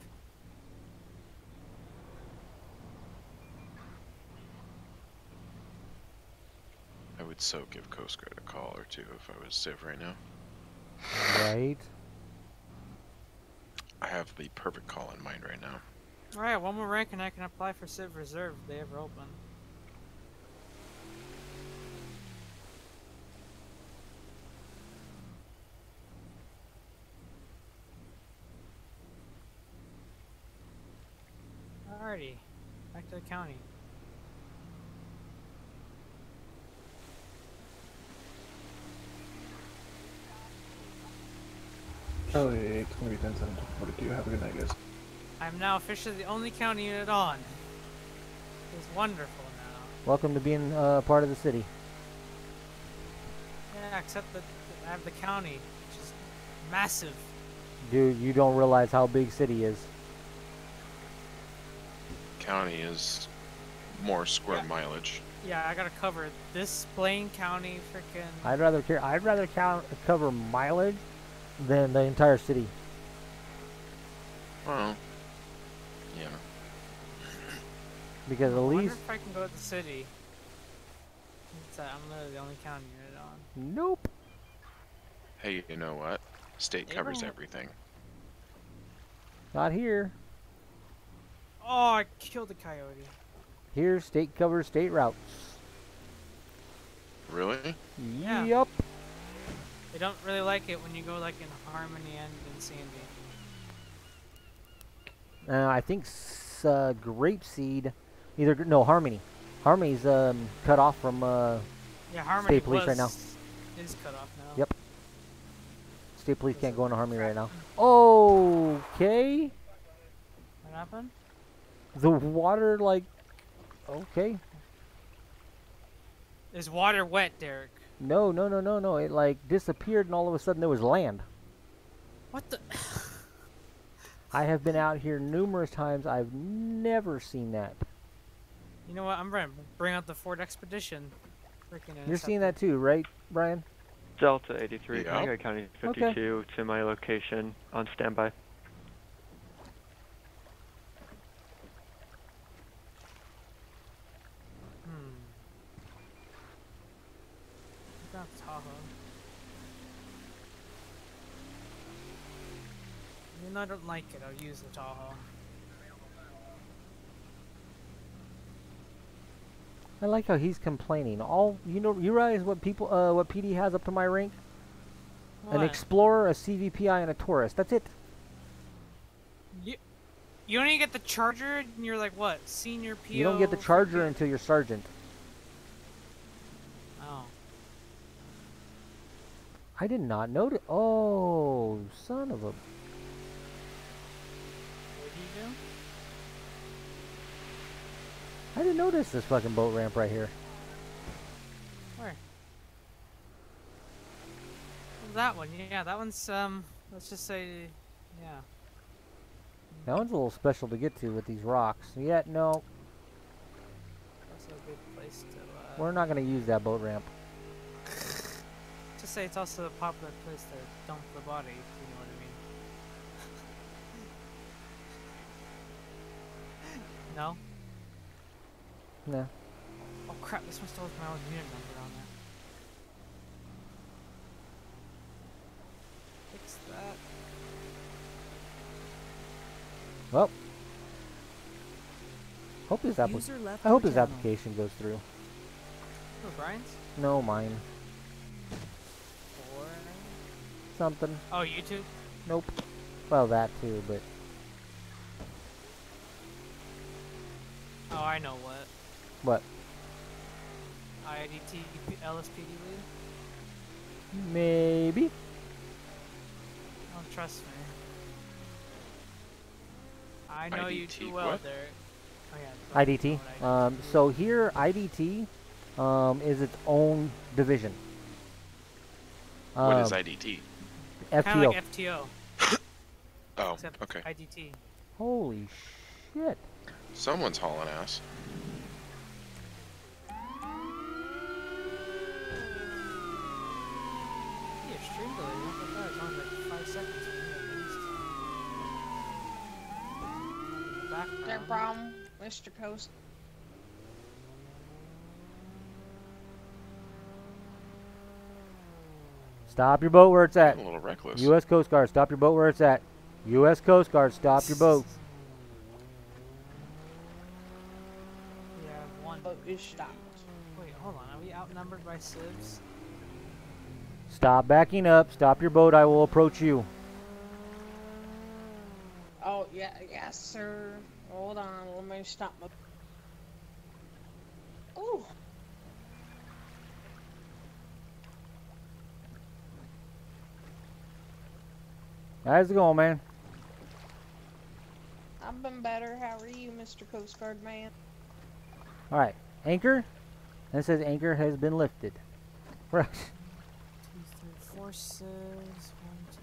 I would so give Coast Guard a call or two if I was Civ right now. Right. I have the perfect call in mind right now. Alright, one more rank and I can apply for Civ Reserve if they ever open. Alrighty, back to the county. Oh, yeah, yeah, it's gonna be 10 7 42. Have a good night, guys. I'm now officially the only county unit on. It's wonderful now. Welcome to being uh, part of the city. Yeah, except that I have the county, which is massive. Dude, you don't realize how big city is. County is more square Yeah. mileage. Yeah, I gotta cover this Blaine County, freaking. I'd rather care. I'd rather count, cover mileage than the entire city. Well, yeah. Because I at wonder least if I can go to the city. Uh, I'm literally the only county unit on. nope. Hey, you know what? State They covers don't- everything. Not here. Oh, I killed a coyote. Here, state covers state routes. Really? Yeah. They don't really like it when you go like in Harmony and in Sandy. Uh, I think s- uh, grapeseed, either gr- no Harmony. Harmony's um, cut off from uh, Yeah, Harmony State police right now. is cut off now. Yep. state police can't go into Harmony right now. Okay. What happened? The water like okay. Is water wet, Derek? No, no, no, no, no. It like disappeared and all of a sudden there was land. What the? I have been out here numerous times. I've never seen that. You know what? I'm gonna bring out the Ford Expedition. Freaking You're seeing that too, right, Brian? Delta 83, Yeah. Tango County Okay. 52 to my location on standby. Even though I don't like it, I'll use the Tahoe. I like how he's complaining. All you know, you realize what people, uh, what PD has up to my rank? What? An explorer, a CVPI, and a tourist. That's it. You, you only get the charger, and you're like what, senior PO? You don't get the charger until you're sergeant. Oh. I did not notice. Oh, son of a. I didn't notice this fucking boat ramp right here. Where? That one, yeah, that one's um. Let's just say, yeah. That one's a little special to get to with these rocks. Yet, no, Also a good place to. Uh, we're not going to use that boat ramp. Just say it's also a popular place to dump the body. If you know what I mean. no. No. Oh crap! This one still has my own unit number on there. Fix that. Well, hope his left I hope his channel. application goes through. Oh, Brian's. No, mine. Or. Something. Oh, YouTube. Nope. Well, that too, but Oh, I know what. What? IIDT LSPD lead. Maybe. Don't trust me. I know you too well, what? Derek. Oh, yeah, don't IDT. Um, so here, IDT um, is its own division. What is Um, IDT? Kinda FTO. like FTO, Oh, except okay. IDT. Holy shit. Someone's hauling ass. Yeah. Not that bad. It's only like five seconds for me at least. In the Is there problem, Mr. Coast? Stop your boat where it's at. A little reckless. U.S. Coast Guard, stop your boat where it's at. U.S. Coast Guard, stop your boat. We have one. Boat is stopped. Wait, hold on. Are we outnumbered by civs? Stop backing up. Stop your boat. I will approach you. Oh, yeah, yes, sir. Hold on, let me stop my... Ooh, How's it going, man? I've been better. How are you, Mr. Coast Guard man? All right, anchor. And it says anchor has been lifted. Right. Two, three, four. One, two,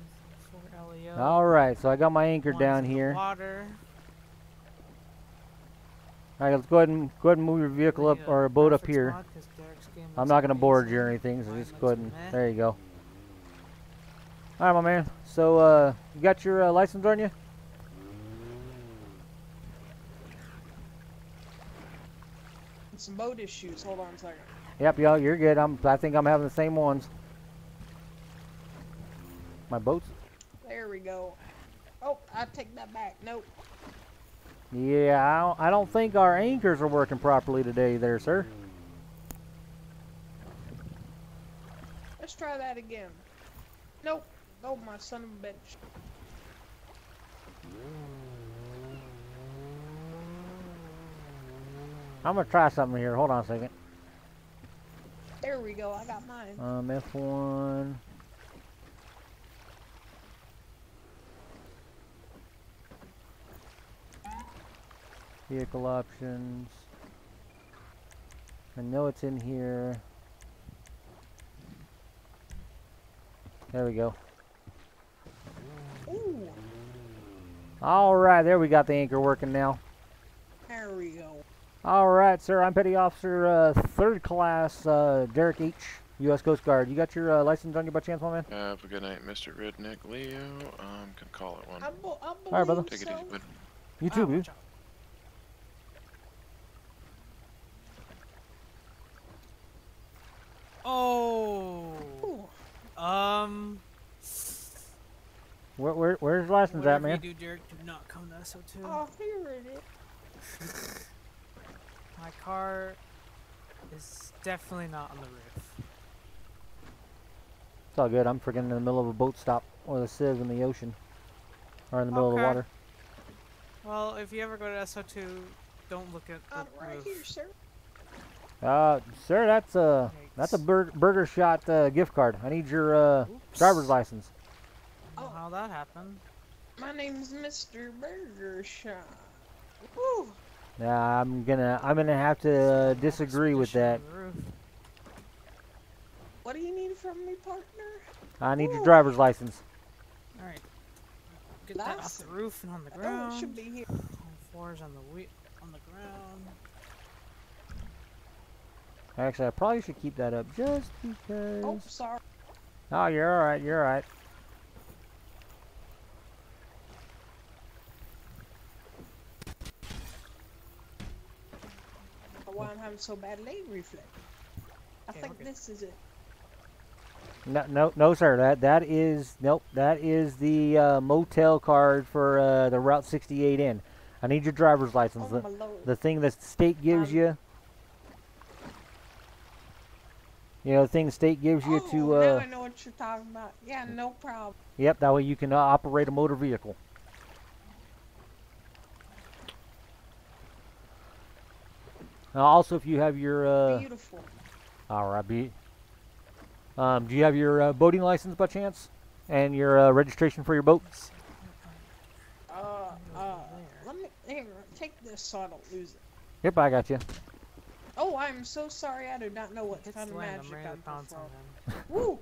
three, four LEO. All right, so I got my anchor One's down here. Water. All right, let's go ahead and go ahead and move your vehicle up or a boat up here. mod 'cause I'm not gonna board you or anything, so just go ahead and meh. there you go. All right, my man. So uh, you got your uh, license on you? Some boat issues. Hold on a second. Yep, y'all, you're good. I'm. I think I'm having the same ones. My boat's. There we go. Oh, I take that back. Nope. Yeah, I don't, I don't think our anchors are working properly today, there, sir. Let's try that again. Nope. Oh, my son of a bitch. I'm gonna try something here. Hold on a second. There we go. I got mine. Um, F1. Vehicle options. I know it's in here. There we go. Ooh, All right, there we got the anchor working now. there we go. All right, sir. I'm Petty Officer uh, Third Class uh, Derek H. U.S. Coast Guard. You got your uh, license on you by chance, my man? Have a good night, Mr. Redneck Leo. Um, can call it one. I, be- I believe right, brother. Take it easy, bud. You too, dude. watch out. Oh. Ooh. Um. Where, where, where's your license at, man? you do, Derek, do not come to SO2. Oh, here it is. My car It's definitely not on the roof. It's all good. I'm freaking in the middle of a boat stop or the civ in the ocean. Or in the middle of the water. Well, if you ever go to SO2, don't look at the I'm right roof. here, sir. Uh, sir, that's a that's a bur Burger Shot uh, gift card. I need your uh, driver's license. Oh. how that happened. My name's Mr. Burger Shot. Woo! Yeah, I'm gonna I'm gonna have to uh, disagree with that. Expedition on the roof. What do you need from me, partner? I need your driver's license. All right. Get that off the roof and on the ground. it should be here. On floors on the we on the ground. Actually, I probably should keep that up just because. Oh, sorry. Oh, you're all right. You're all right. Why I'm having so bad leg reflex. I Okay, think we're this is it. No, no, no, sir. That that is nope. That is the uh, motel card for uh, the Route 68 Inn. I need your driver's license. Oh The, the thing the state gives Um, you. You know, the thing the state gives you oh, to. now Uh, I know what you're talking about. Yeah, no problem. yep, that way you can uh, operate a motor vehicle. Uh, also, if you have your. Uh, Beautiful. all right, be. Um, do you have your uh, boating license by chance? And your uh, registration for your boat? Uh, uh, let me here. Take this so I don't lose it. Yep, I got you. Oh, I'm so sorry. I do not know what Hits kind of magic I'm ready to I'm pounce on performing. him. Woo!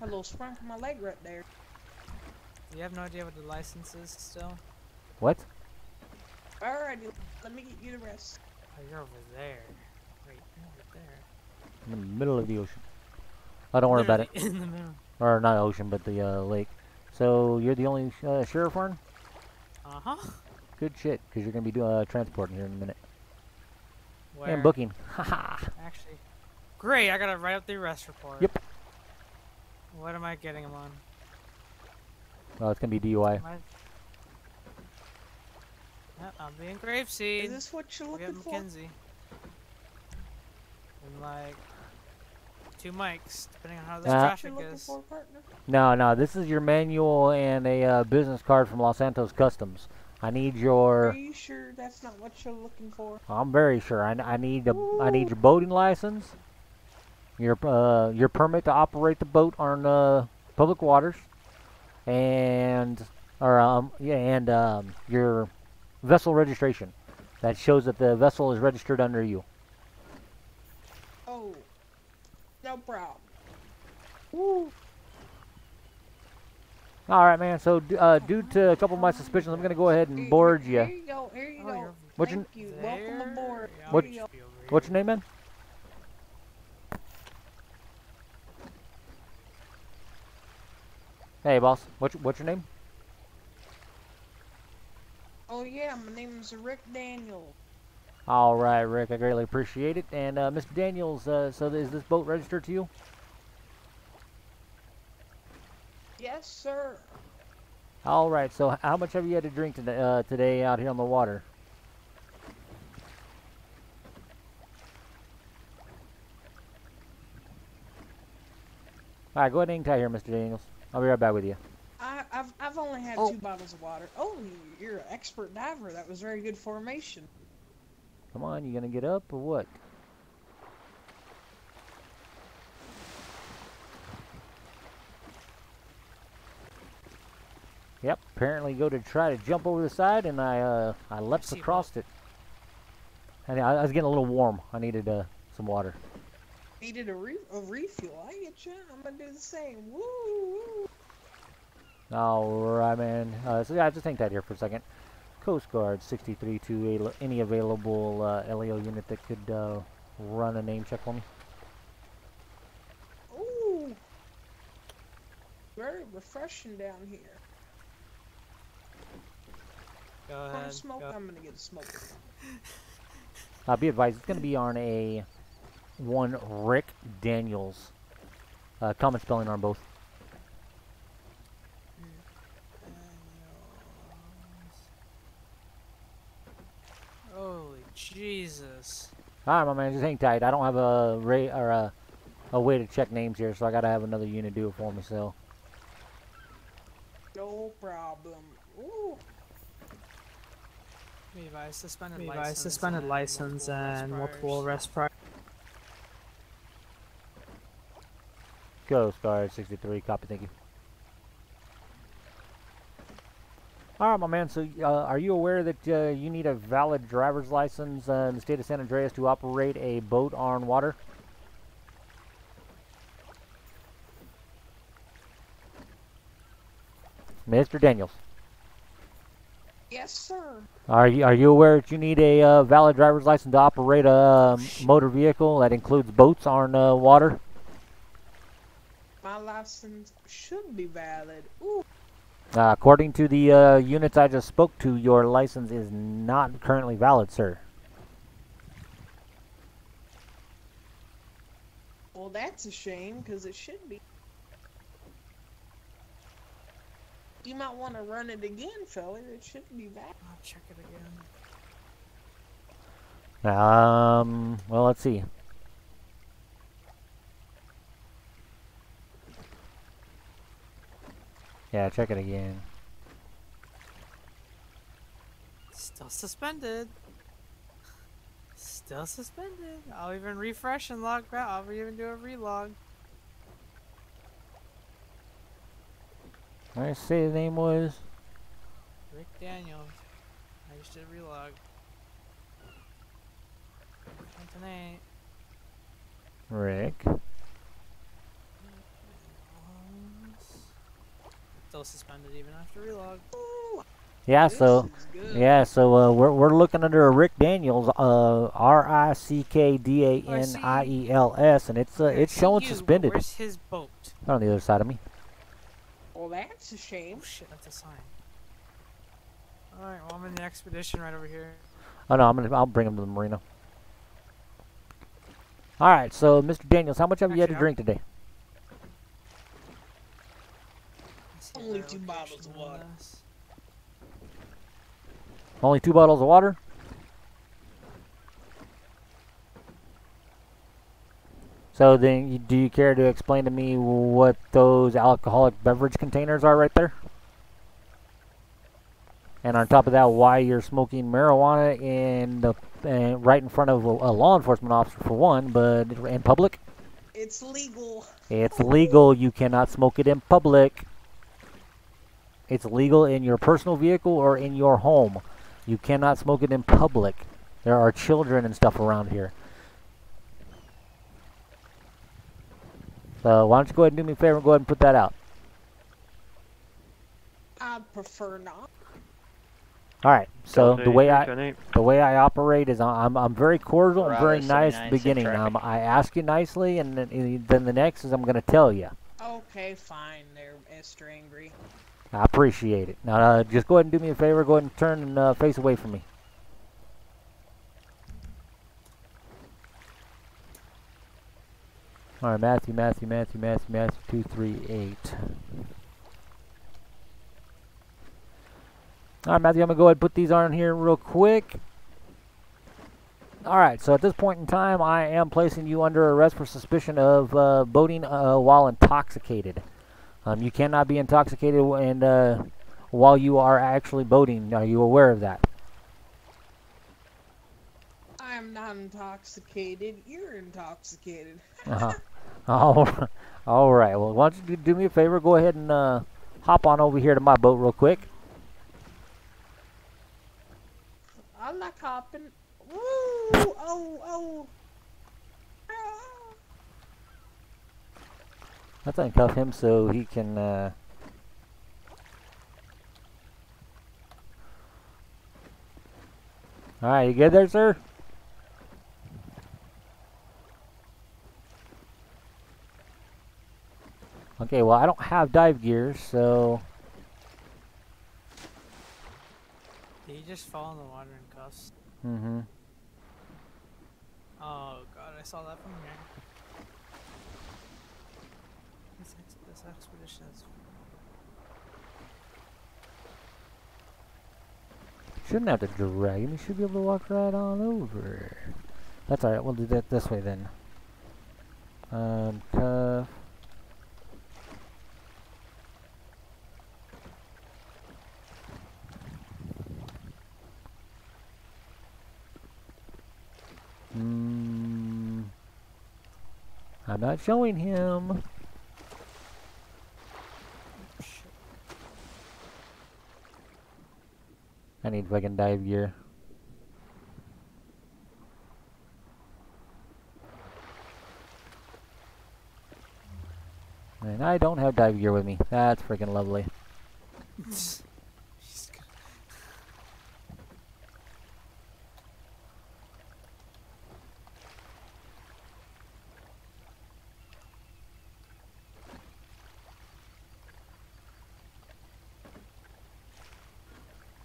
A little sprung from my leg right there. You have no idea what the license is still? What? Alrighty, let me get you the rest. Oh, you're over there. Right, you're over there. In the middle of the ocean. Oh, don't worry about it. In the middle. Or not ocean, but the uh, lake. So you're the only uh, sheriff, Warren? Uh huh. Good shit, because you're gonna be doing uh, transporting here in a minute Where? and booking. Haha. Actually, great. I gotta write up the arrest report. Yep. What am I getting him on? Oh, it's gonna be DUI. Am I... Yeah, I'll be in Grapeseed. Is this what you're We'll looking for? Mackenzie. And like two mics, depending on how this Uh, traffic you're is. for, partner? No, no, this is your manual and a uh, business card from Los Santos Customs. I need your. Are you sure that's not what you're looking for? I'm very sure. I, I need a, I need your boating license, your uh, your permit to operate the boat on uh, public waters, and or um yeah, and um, your vessel registration that shows that the vessel is registered under you. Oh, no problem. Woo. All right, man. So uh, due to a couple of my suspicions, I'm gonna go ahead and Here- board Here you. you go. Here you go. you're What's your Thank you. Welcome aboard. Yeah, What- you go. be over What's your name, man? Hey, boss. What's what's your name? Oh yeah, my name is Rick Daniel. All right, Rick. I greatly appreciate it. And uh, Mr. Daniels, uh, so is this boat registered to you? Yes, sir. All right. So how much have you had to drink today, uh, today out here on the water? All right, go ahead and hang tight here, Mr. Daniels. I'll be right back with you. I, I've I've only had Oh. two bottles of water. Oh, you're an expert diver. That was very good formation. Come on, you gonna get up or what? Yep, apparently go to try to jump over the side and I uh I leapt across it. And I, I was getting a little warm. I needed uh some water. Needed a, re- a refuel. I get you. I'm gonna do the same. Woo woo. All right, man. Uh, so yeah, just hang tight here for a second. Coast Guard 63 to any available uh, LEO unit that could uh, run a name check for me. Ooh. Very refreshing down here. Go Want ahead. a smoke? go. I'm gonna get a smoke. Uh, be advised, it's going to be on a one Rick Daniels. Uh, common spelling on both. Holy Jesus. All right, my man, just hang tight. I don't have a rate or a, a way to check names here, so I gotta have another unit do it for me. So, No problem. Ooh. Levi, suspended Levi, license. suspended and license and multiple arrest priors. Coast Guard 63, copy, thank you. All right, my man. So, uh, are you aware that uh, you need a valid driver's license uh, in the state of San Andreas to operate a boat on water? Mr. Daniels, Yes, sir. are you are you aware that you need a uh, valid driver's license to operate a um, motor vehicle that includes boats on uh, water? My license should be valid. Ooh. Uh, according to the uh, units I just spoke to, your license is not currently valid, sir. Well, that's a shame, because it should be. You might want to run it again, fella. It should be valid. I'll check it again. Um, well, let's see. Yeah, check it again. Still suspended. Still suspended. I'll even refresh and log back. I'll even do a relog. I say the name was. Rick Daniels. I just did a relog. Rick. Still suspended even after relog. Yeah, This so is good. yeah, so uh, we're we're looking under a Rick Daniels, uh, R I C K D A N I E L S, and it's uh, it's See showing you, suspended Where's his boat? Not on the other side of me. Well, that's a shame. Oh shit, that's a sign. Alright, well I'm in the expedition right over here. Oh no, I'm gonna I'll bring him to the marina. All right, so Mr. Daniels, how much have you had to Actually, drink today? Let's see Only two bottles of water. Only two bottles of water. So then, do you care to explain to me what those alcoholic beverage containers are right there? And on top of that, why you're smoking marijuana in the uh, right in front of a, a law enforcement officer for one, but in public? It's legal. It's legal. You cannot smoke it in public. It's legal in your personal vehicle or in your home. You cannot smoke it in public. There are children and stuff around here. So why don't you go ahead and do me a favor and go ahead and put that out. I'd prefer not. All right. So the way I 378. the way I operate is I'm I'm very cordial and very nice at the beginning. Um, I ask you nicely, and then, then the next is I'm going to tell you. Okay, fine there, Mr. Angry. I appreciate it. Now, uh, just go ahead and do me a favor. Go ahead and turn and uh, face away from me. All right, Matthew, Matthew, Matthew, Matthew, Matthew, two, three, eight. All right, Matthew, I'm gonna go ahead and put these on here real quick. All right, so at this point in time, I am placing you under arrest for suspicion of uh, boating uh, while intoxicated. Um, you cannot be intoxicated and uh, while you are actually boating. Are you aware of that? I am not intoxicated. You're intoxicated. Uh-huh. all right. Well, why don't you do me a favor? Go ahead and uh, hop on over here to my boat real quick. I'm not hopping. Woo! Oh, oh. Ah. Let's uncuff him so he can. Uh... All right, you good there, sir? Okay, well, I don't have dive gear, so Did he just fall in the water and cuffs? mm-hmm. Oh god, I saw that from here. This, ex this expedition is. Shouldn't have to drag him. He should be able to walk right on over. That's alright, we'll do that this way then. Um, cuff. Mm, I'm not showing him. I need fucking dive gear. And I don't have dive gear with me. That's freaking lovely. Mm.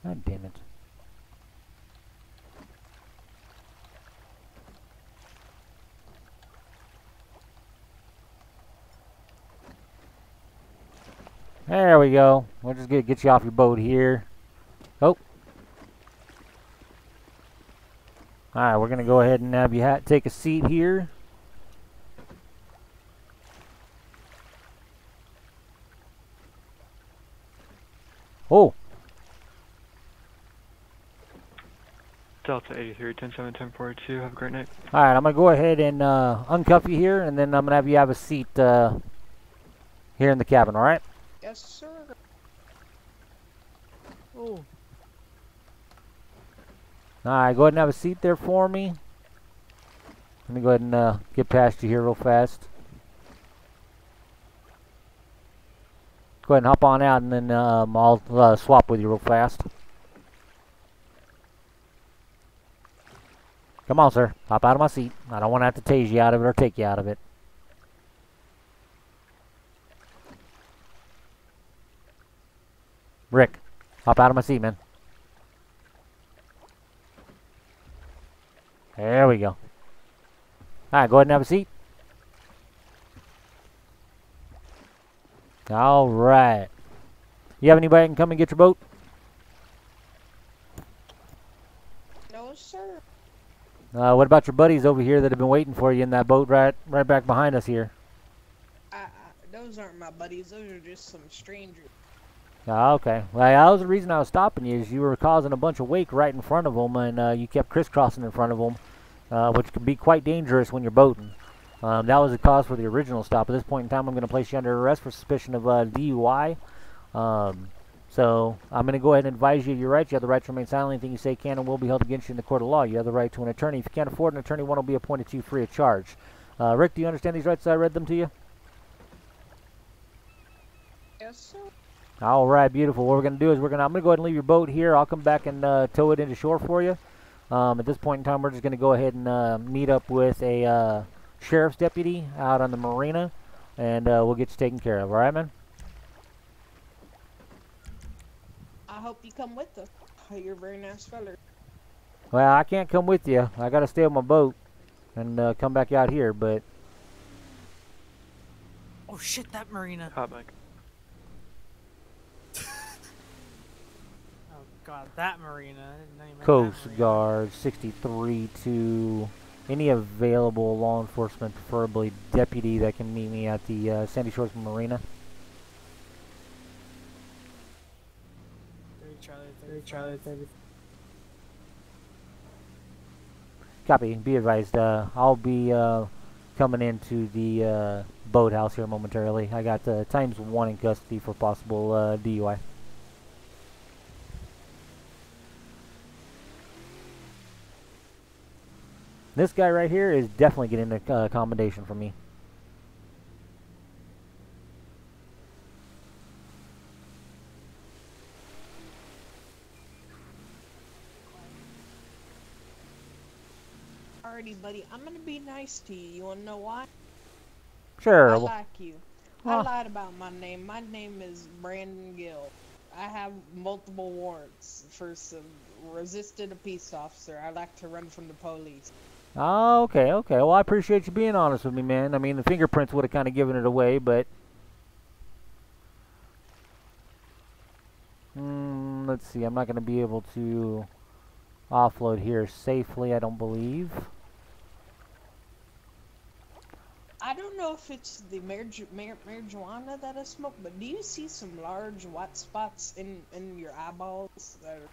God damn it. There we go. We'll just gonna get you off your boat here. Oh. Alright, we're gonna go ahead and have you ha take a seat here. Oh, Delta 83, 107, 1042. Have a great night. Alright, I'm going to go ahead and uh, uncuff you here, and then I'm going to have you have a seat uh, here in the cabin, alright? Yes, sir. Oh, Alright, go ahead and have a seat there for me. Let me go ahead and uh, get past you here real fast. Go ahead and hop on out, and then um, I'll uh, swap with you real fast. Come on, sir. Hop out of my seat. I don't want to have to tase you out of it or take you out of it. Rick, hop out of my seat, man. There we go. Alright, go ahead and have a seat. Alright. You have anybody can come and get your boat? No, sir. Uh, what about your buddies over here that have been waiting for you in that boat right right back behind us here? I, I, those aren't my buddies. Those are just some strangers. Ah, okay. Well, that was the reason I was stopping you, is you were causing a bunch of wake right in front of them, and uh, you kept crisscrossing in front of them, uh, which can be quite dangerous when you're boating. Um, that was the cause for the original stop. At this point in time, I'm going to place you under arrest for suspicion of uh, DUI. Um, so I'm going to go ahead and advise you your rights. You have the right to remain silent. Anything you say can and will be held against you in the court of law. You have the right to an attorney. If you can't afford an attorney, one will be appointed to you free of charge. Uh, Rick, do you understand these rights? I read them to you. Yes, sir. All right, beautiful. What we're gonna do is we're gonna I'm gonna go ahead and leave your boat here. I'll come back and uh, tow it into shore for you. Um, at this point in time, we're just gonna go ahead and uh, meet up with a uh, sheriff's deputy out on the marina, and uh, we'll get you taken care of. All right, man. I hope you come with us. You're a very nice feller. Well, I can't come with you. I gotta stay on my boat and uh, come back out here. But oh shit, that marina. Hot mic. Oh god, that marina. I didn't know you meant that Coast marina. Guard 63 to any available law enforcement, preferably deputy, that can meet me at the uh, Sandy Shores Marina. Three Charlie, three Charlie, thirty. Copy. Be advised. Uh, I'll be uh, coming into the uh, boathouse here momentarily. I got uh, times one in custody for possible uh, DUI. This guy right here is definitely getting a uh, commendation from me. Alrighty, buddy. I'm gonna be nice to you. You wanna know why? Sure. I like you. Huh. I lied about my name. My name is Brandon Gill. I have multiple warrants for some resisted a peace officer. I like to run from the police. Oh, okay, okay. Well, I appreciate you being honest with me, man. I mean, the fingerprints would have kind of given it away, but. Mm, let's see. I'm not going to be able to offload here safely, I don't believe. If it's the marij- mar- marijuana that I smoke, but do you see some large white spots in in your eyeballs that are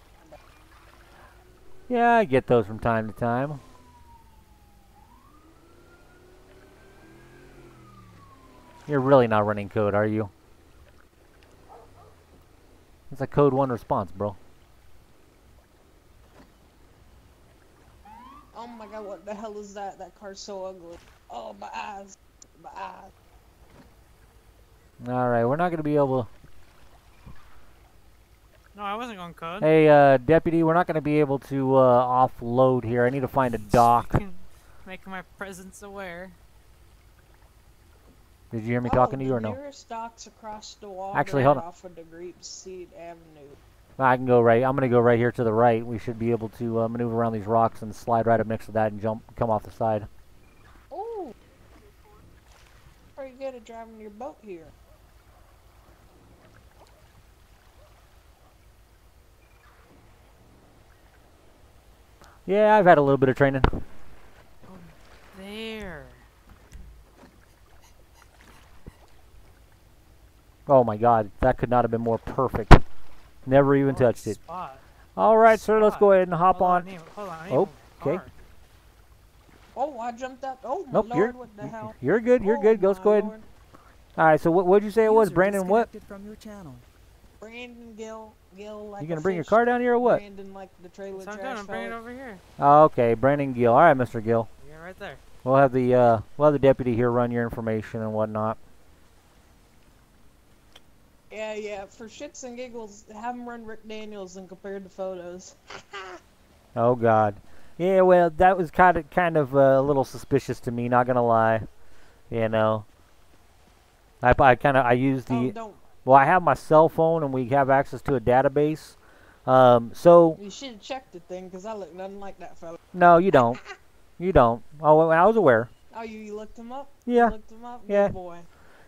Yeah, I get those from time to time. You're really not running code, are you? It's a code one response, bro. Oh my god, what the hell is that? That car's so ugly. Oh, my eyes. My eyes. Alright, we're not going to be able No, I wasn't going to code. Hey, uh, deputy, we're not going to be able to uh, offload here. I need to find a dock. Making my presence aware. Did you hear me oh, talking to you or no? nearest dock's across the water Actually, hold on. off of the Grapeseed Avenue. I can go right. I'm going to go right here to the right. We should be able to uh, maneuver around these rocks and slide right up next to that and jump, come off the side. Oh! Are you good at driving your boat here? Yeah, I've had a little bit of training. There. Oh my god, that could not have been more perfect. Never even touched it. Spot. All right, sir, let's go ahead and hop Hold on. I need- hold on, I need Oh, one okay. car. Oh, I jumped out. Oh, my Nope, lord, you're what the hell? you're good. You're Oh, good. Let's go ahead. lord. All right. So what what'd you say it was, Brandon? What? From your channel. Brandon Gill, Gill like You a gonna bring your car down here or what? Brandon like the trailer So I'm trash doing. I'm bringing it over here. Oh, okay, Brandon Gill. All right, Mr. Gill. Yeah, right there. We'll have the uh, we'll have the deputy here run your information and whatnot. Yeah, yeah. For shits and giggles, have him run Rick Daniels and compare the photos. Oh God. Yeah, well, that was kind of kind of uh, a little suspicious to me. Not gonna lie. You know. I I kind of I use the Oh, don't. well. I have my cell phone and we have access to a database. Um, so You should have checked the thing, because I look nothing like that fella. no, you don't. You don't. Oh, I was aware. Oh, you, you looked him up? Yeah. You looked him up? Good boy.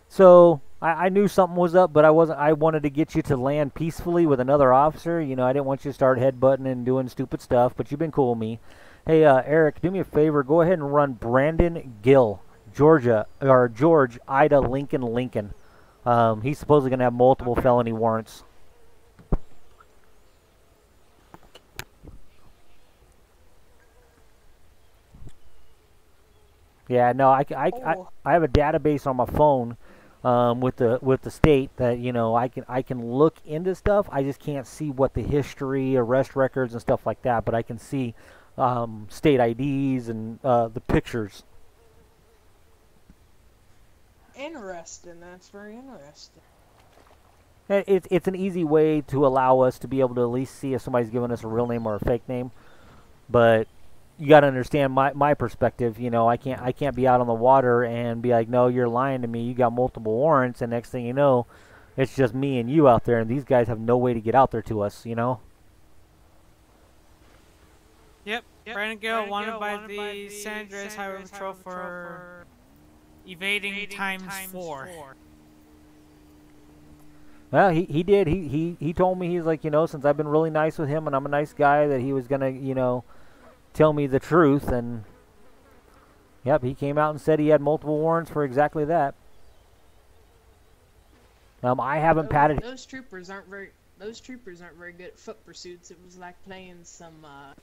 So I, I knew something was up, but I wasn't. I wanted to get you to land peacefully with another officer. You know, I didn't want you to start headbutting and doing stupid stuff. But you've been cool with me. Hey, uh, Eric, do me a favor. Go ahead and run Brandon Gill, Georgia or George Ida Lincoln Lincoln. Um, he's supposedly gonna have multiple felony warrants. Yeah, no, I, I, I, Oh. I have a database on my phone um, with the with the state that you know I can I can look into stuff. I just can't see what the history, arrest records, and stuff like that. But I can see um, state IDs and uh, the pictures. Interesting. That's very interesting. It's it's an easy way to allow us to be able to at least see if somebody's giving us a real name or a fake name. But you got to understand my, my perspective. You know, I can't I can't be out on the water and be like, no, you're lying to me. You got multiple warrants, and next thing you know, it's just me and you out there, and these guys have no way to get out there to us. You know. Yep. Brandon Gill wanted by the San Andreas Highway Patrol for evading times four. Well, he, he did. He, he he told me he's like, you know, since I've been really nice with him and I'm a nice guy, that he was gonna, you know, tell me the truth. And yep, he came out and said he had multiple warrants for exactly that. Um, I haven't Those- patted. Those troopers aren't very. Those troopers aren't very good at foot pursuits. It was like playing some. uh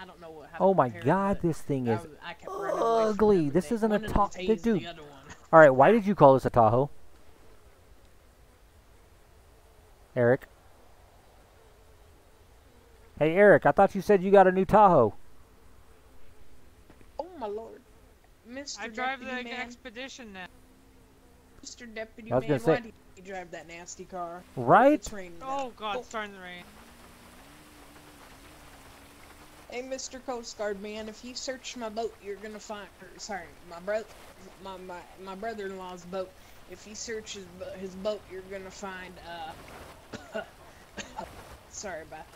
I don't know what. to Oh my God, this thing is I kept running away from ugly. This isn't a one top, tased dude. The other one. All right, why did you call this a Tahoe, Eric? Hey, Eric, I thought you said you got a new Tahoe. Oh my lord, Mr. I drive the Man, expedition now. Mr. Deputy I was Man, say- why do you drive that nasty car? Right? It's raining. now. Oh god, it's starting to rain. Hey, Mr. Coast Guard man, if you search my boat, you're gonna find. Or, sorry, my brother, my my, my brother-in-law's boat. If you search his, his boat, you're gonna find. Uh, sorry about.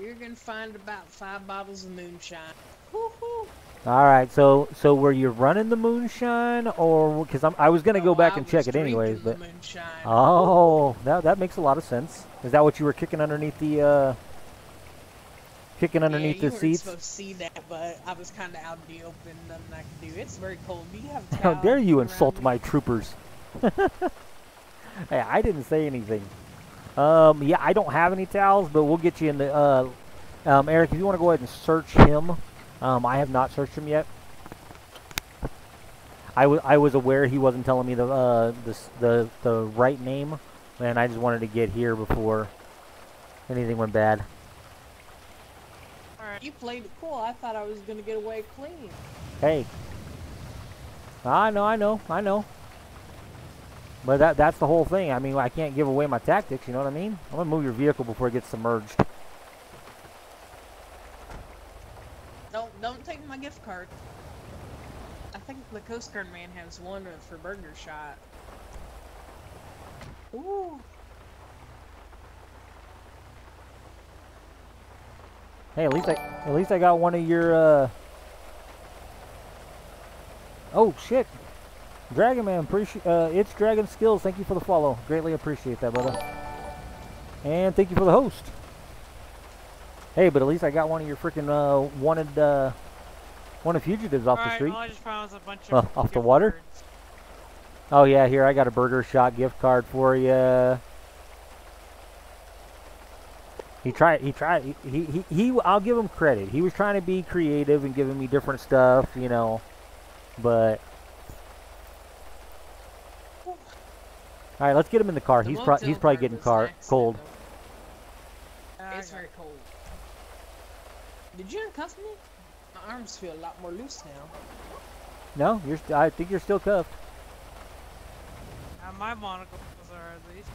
You're gonna find about five bottles of moonshine. Woo-hoo. All right, so so were you running the moonshine, or because I I was gonna go back I and check it anyways, but the moonshine. oh, that that makes a lot of sense. Is that what you were kicking underneath the uh, kicking underneath yeah, the seats. supposed to see that, but I was kind of out in the open. Nothing I could do. It's very cold. Do you have How dare you insult me? my troopers? hey, I didn't say anything. Um, yeah, I don't have any towels, but we'll get you in the. Uh, um, Eric, if you want to go ahead and search him, um, I have not searched him yet. I was I was aware he wasn't telling me the uh the the the right name, and I just wanted to get here before anything went bad. You played it cool. I thought I was gonna get away clean. Hey. I know, I know, I know. But that that's the whole thing. I mean, I can't give away my tactics, you know what I mean? I'm going to move your vehicle before it gets submerged. Don't don't take my gift card. I think the Coast Guard man has one for Burger Shot. Ooh. Hey, at least I at least I got one of your uh Oh shit. Dragon Man, appreciate uh it's Dragon Skills. Thank you for the follow. Greatly appreciate that, brother. And thank you for the host. Hey, but at least I got one of your freaking uh wanted uh wanted fugitives off the street. all I just found was a bunch Uh, off the water? cards. Oh yeah, here I got a burger shot gift card for you. He tried. He tried. He, he he he. I'll give him credit. He was trying to be creative and giving me different stuff, you know. But all right, let's get him in the car. The He's pro- he's probably getting car cold. It's very cold. Did you uncuff me? My arms feel a lot more loose now. No, you're. St- I think you're still cuffed. Uh, my monocles are at least.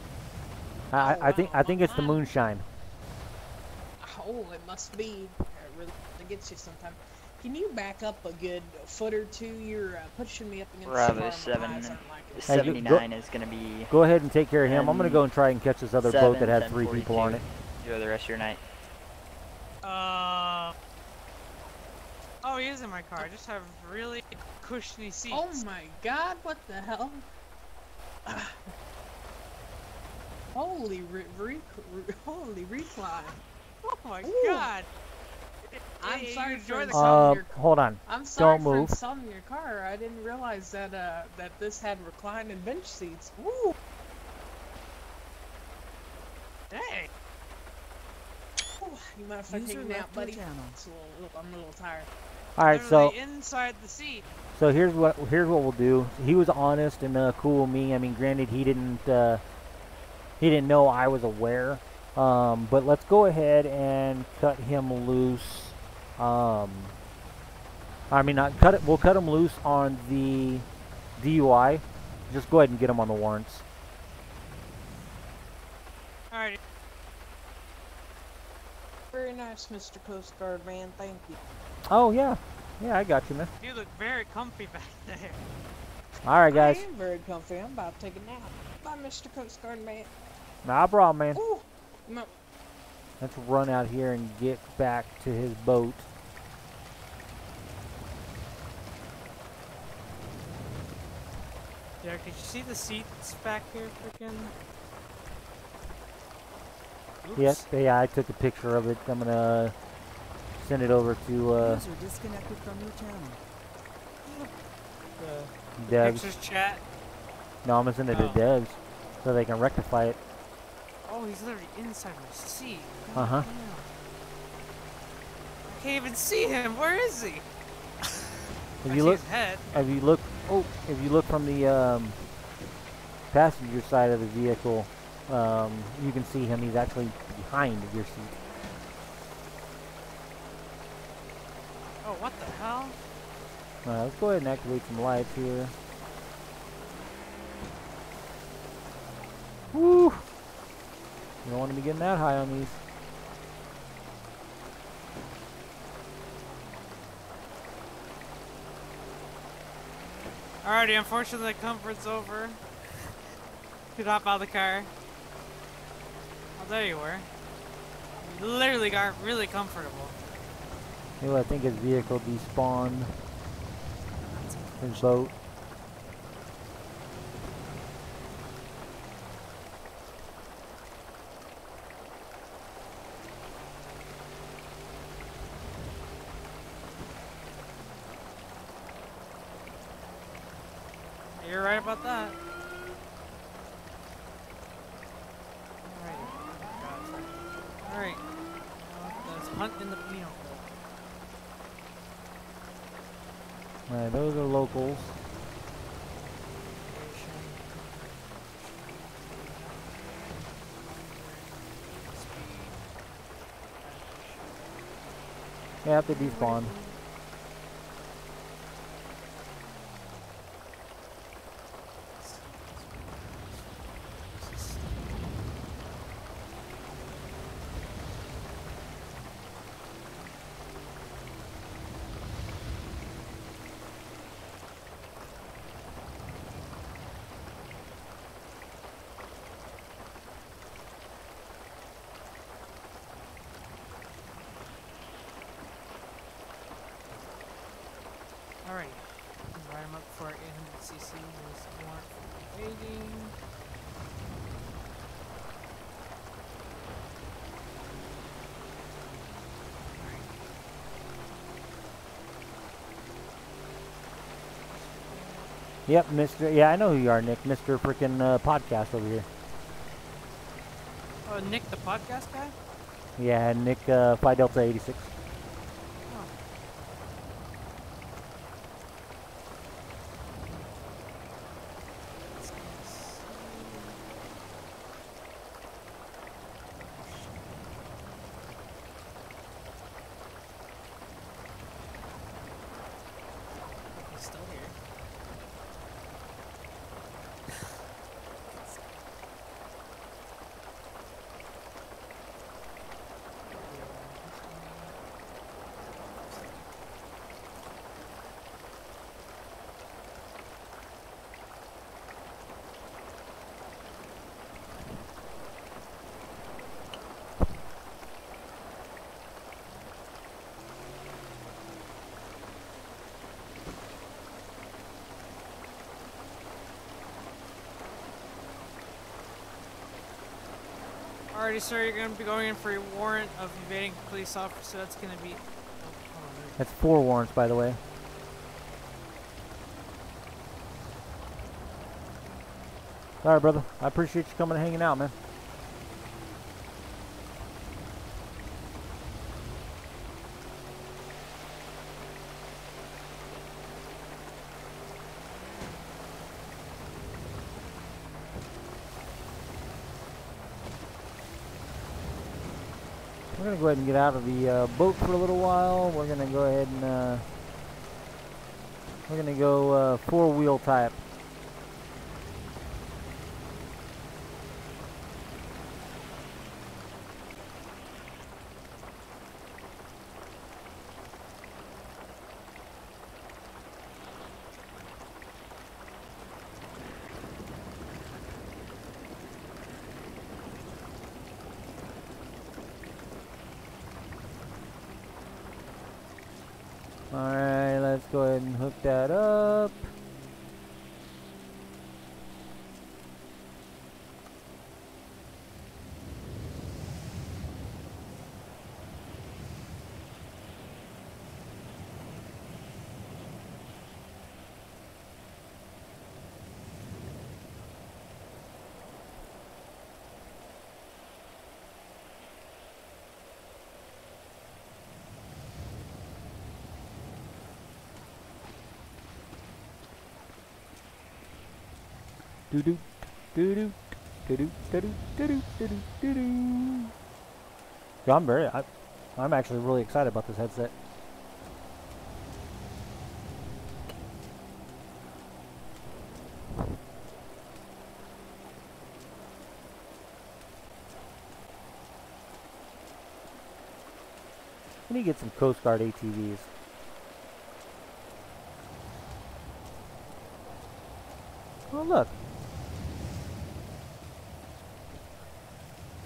I Oh, I I think I think it's the moonshine. Oh, it must be. It really gets you sometimes. Can you back up a good foot or two? You're uh, pushing me up against the Bravo bar. Seven. eyes aren't like it. Hey, go- 79 is going to be Go ahead and take care of him. I'm gonna go and try and catch this other boat that had three people on it. Enjoy the rest of your night. Uh. Oh, he is in my car. I just have really cushiony seats. Oh my god, what the hell? holy re- re- re- holy recline. Oh my Ooh. god. I'm sorry to for enjoy the Uh, insulting your hold on. I'm sorry Don't for move. insulting your car. I didn't realize that uh that this had recline and bench seats. Woo! Hey. Whew, You mind if I User take a nap, left your buddy? channel. It's a little, look, I'm a little tired. All right, so inside the seat. So here's what here's what we'll do. He was honest and uh, cool with me. I mean, granted, he didn't uh, he didn't know I was aware. Um, but let's go ahead and cut him loose. Um, I mean, not cut it. We'll cut him loose on the DUI. Just go ahead and get him on the warrants. Alright. Very nice, Mr. Coast Guard man. Thank you. Oh yeah, yeah, I got you, man. You look very comfy back there. All right, guys. I am very comfy. I'm about to take a nap. Bye, Mr. Coast Guard man. Nah problem, man. Ooh, no. Let's run out here and get back to his boat. Yeah, could you see the seats back here, freaking? Oops. Yes, yeah, I took a picture of it. I'm gonna send it over to uh, User disconnected from your channel. The Devs. pictures chat. No, I'm gonna send it to Oh. Devs so they can rectify it. Oh, he's literally inside my seat. Uh huh. I can't even see him. Where is he? If I you look, his head. if you look, oh, if you look from the um, passenger side of the vehicle, um, you can see him. He's actually behind your seat. Oh, what the hell? Uh, let's go ahead and activate some lights here. Woo! You don't want to be getting that high on these. Alrighty, unfortunately, the comfort's over. Could hop out of the car. Oh, there you were. You literally got really comfortable. Maybe I think his vehicle despawned. His boat. You're right about that. Alright. Alright. Let's hunt in the Pino. Alright, those are locals. Yeah, they despawn. Alright. Write them up for 800cc. There's warrant for evading. Yep, Mr. Yeah, I know who you are, Nick. Mr. Freaking uh, podcast over here. Oh, Nick, the podcast guy? Yeah, Nick uh, Phi Delta 86. He's still here. Alrighty, sir, you're gonna be going in for a warrant of evading a police officer. That's gonna be. Oh, That's four warrants, by the way. Alright, brother. I appreciate you coming and hanging out, man. Go ahead and get out of the uh, boat for a little while. We're gonna go ahead and uh, we're gonna go uh, four wheel type. Alright, let's go ahead and hook that up. Doo doo doo doo doo doo doo doo doo doo doo doo. Yeah, I'm. I, I'm actually really excited about this headset. Need to get some Coast Guard ATVs. Oh look.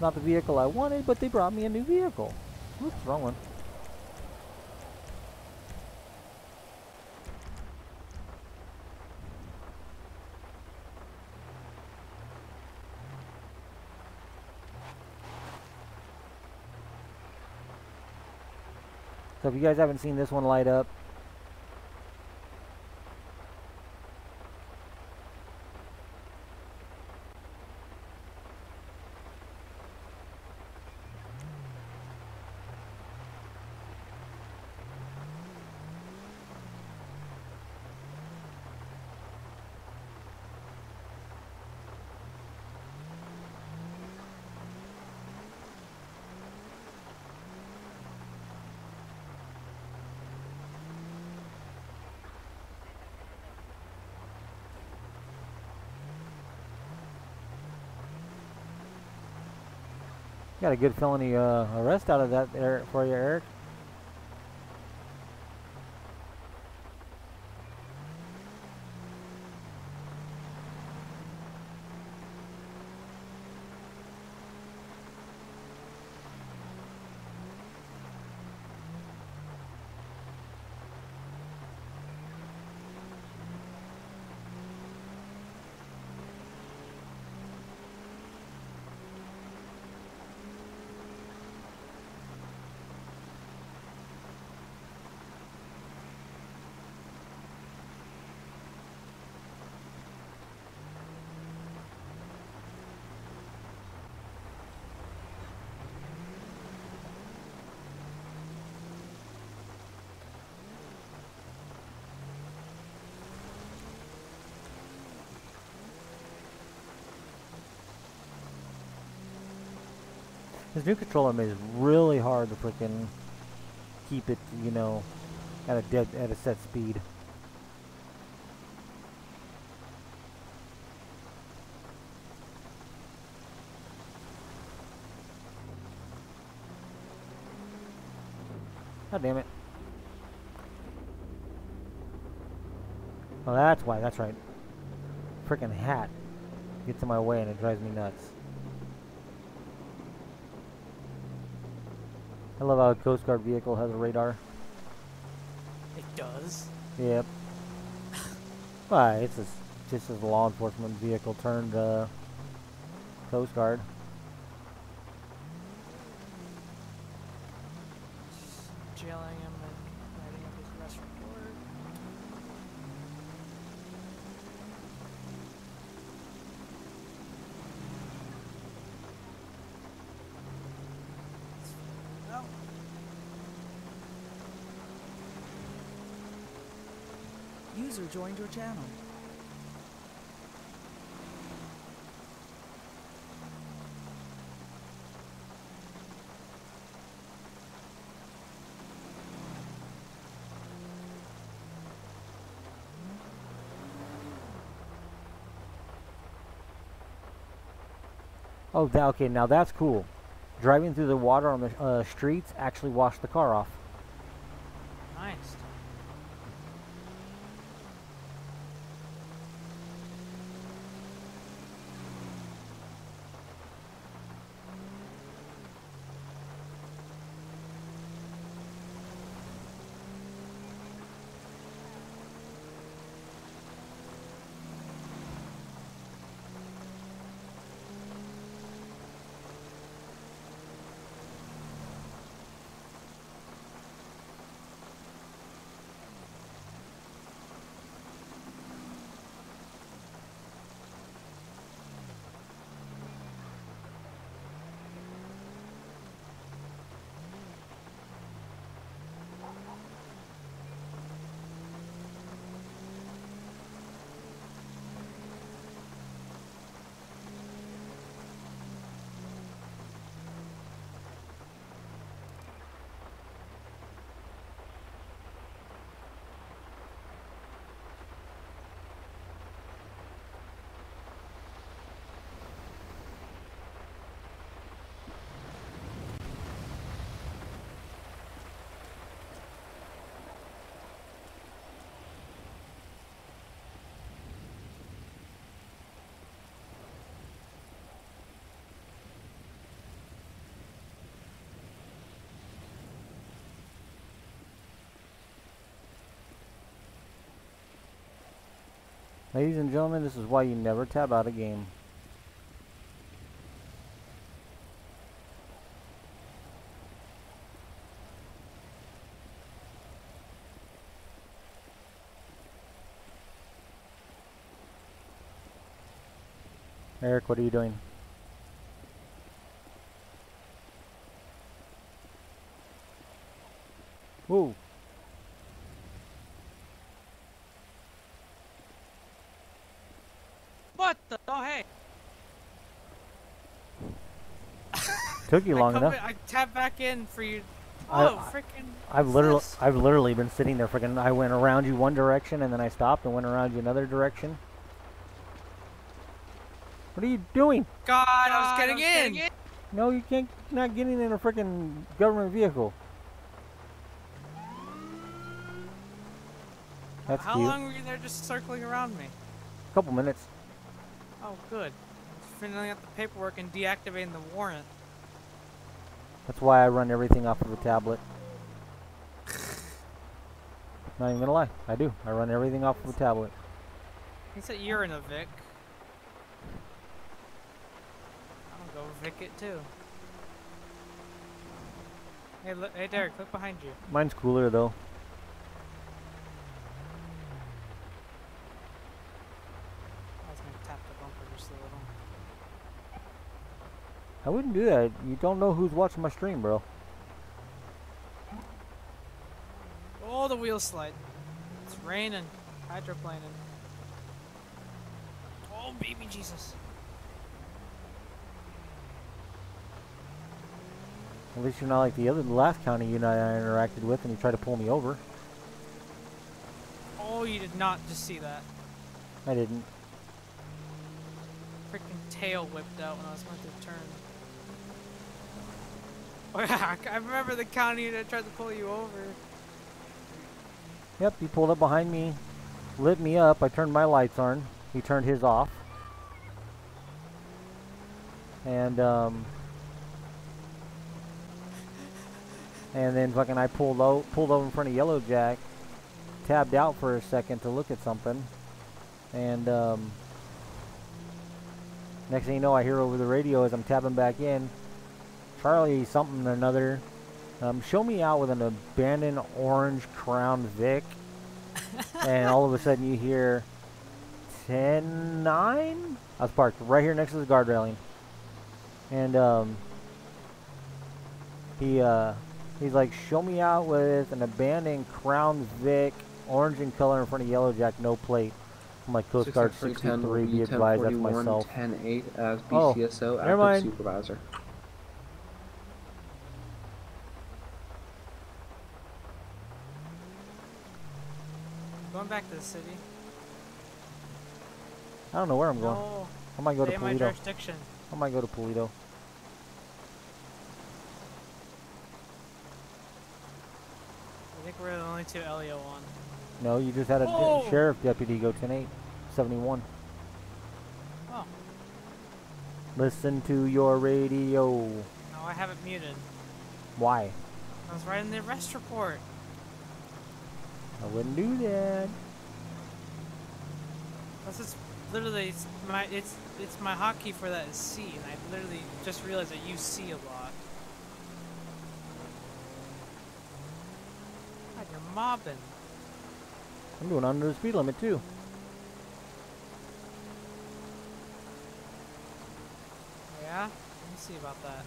Not the vehicle I wanted, but they brought me a new vehicle. Wrong one. So if you guys haven't seen this one light up, Got a good felony uh, arrest out of that there for you, Eric. This new controller it really hard to freaking keep it, you know, at a dead at a set speed. God damn it. Well, that's why. That's right. Freaking hat gets in my way and it drives me nuts. I love how a Coast Guard vehicle has a radar. It does. Yep. Why? It's just, just as a law enforcement vehicle turned uh, Coast Guard. Jailing him and writing up his arrest report. No. User joined your channel. Oh, okay. Now that's cool. Driving through the water on the uh, streets actually washed the car off. Ladies and gentlemen, this is why you never tab out a game. Eric, what are you doing? Whoa. What the? Oh, hey. Took you long come enough. in- I tap back in for you. Oh, I- freaking. I've literally, this? I've literally been sitting there. Freaking, I went around you one direction and then I stopped and went around you another direction. What are you doing? God, I was getting in. No, you can't. Not getting in a freaking government vehicle. That's How cute. long were you there just circling around me? A couple minutes. Oh, good. Filling out the paperwork and deactivating the warrant. That's why I run everything off of a tablet. Not even gonna lie, I do. I run everything off of a tablet. He said you're in a Vic. I'll go Vic it too. Hey, look, hey Derek, look behind you. Mine's cooler though. I was gonna tap the bumper just a little. I wouldn't do that. You don't know who's watching my stream, bro. Oh, the wheel slide. It's raining. Hydroplaning. Oh, baby Jesus. At least you're not like the other, the last county unit I interacted with, and you tried to pull me over. Oh, you did not just see that. I didn't. Freaking tail whipped out when I was going to turn. I remember the county that tried to pull you over. Yep, he pulled up behind me, lit me up. I turned my lights on. He turned his off. And um, and then fucking I pulled out, pulled over in front of Yellow Jack, tabbed out for a second to look at something, and um, next thing you know, I hear over the radio as I'm tabbing back in, Charlie something or another. Um, show me out with an abandoned orange Crown Vic, and all of a sudden you hear 10 9. I was parked right here next to the guard railing, and um, he uh, he's like, show me out with an abandoned Crown Vic, orange in color in front of Yellow Jack, no plate. I'm like Coast Guard 63, be advised, that's myself. 10-8 as Oh, BCSO, never active mind. supervisor. Going back to the city. I don't know where I'm going. I might go Stay to in my jurisdiction. I might go to Paleto. I think we're the only two LEO on. No, you just had a Oh! sheriff deputy go 10-8, 71. Oh. Listen to your radio. No, I have it muted. Why? I was writing the arrest report. I wouldn't do that. This is literally it's my it's it's my hotkey for that is C, and I literally just realized I use C a lot. God, you're mobbing. I'm doing under the speed limit too. Yeah? Let me see about that.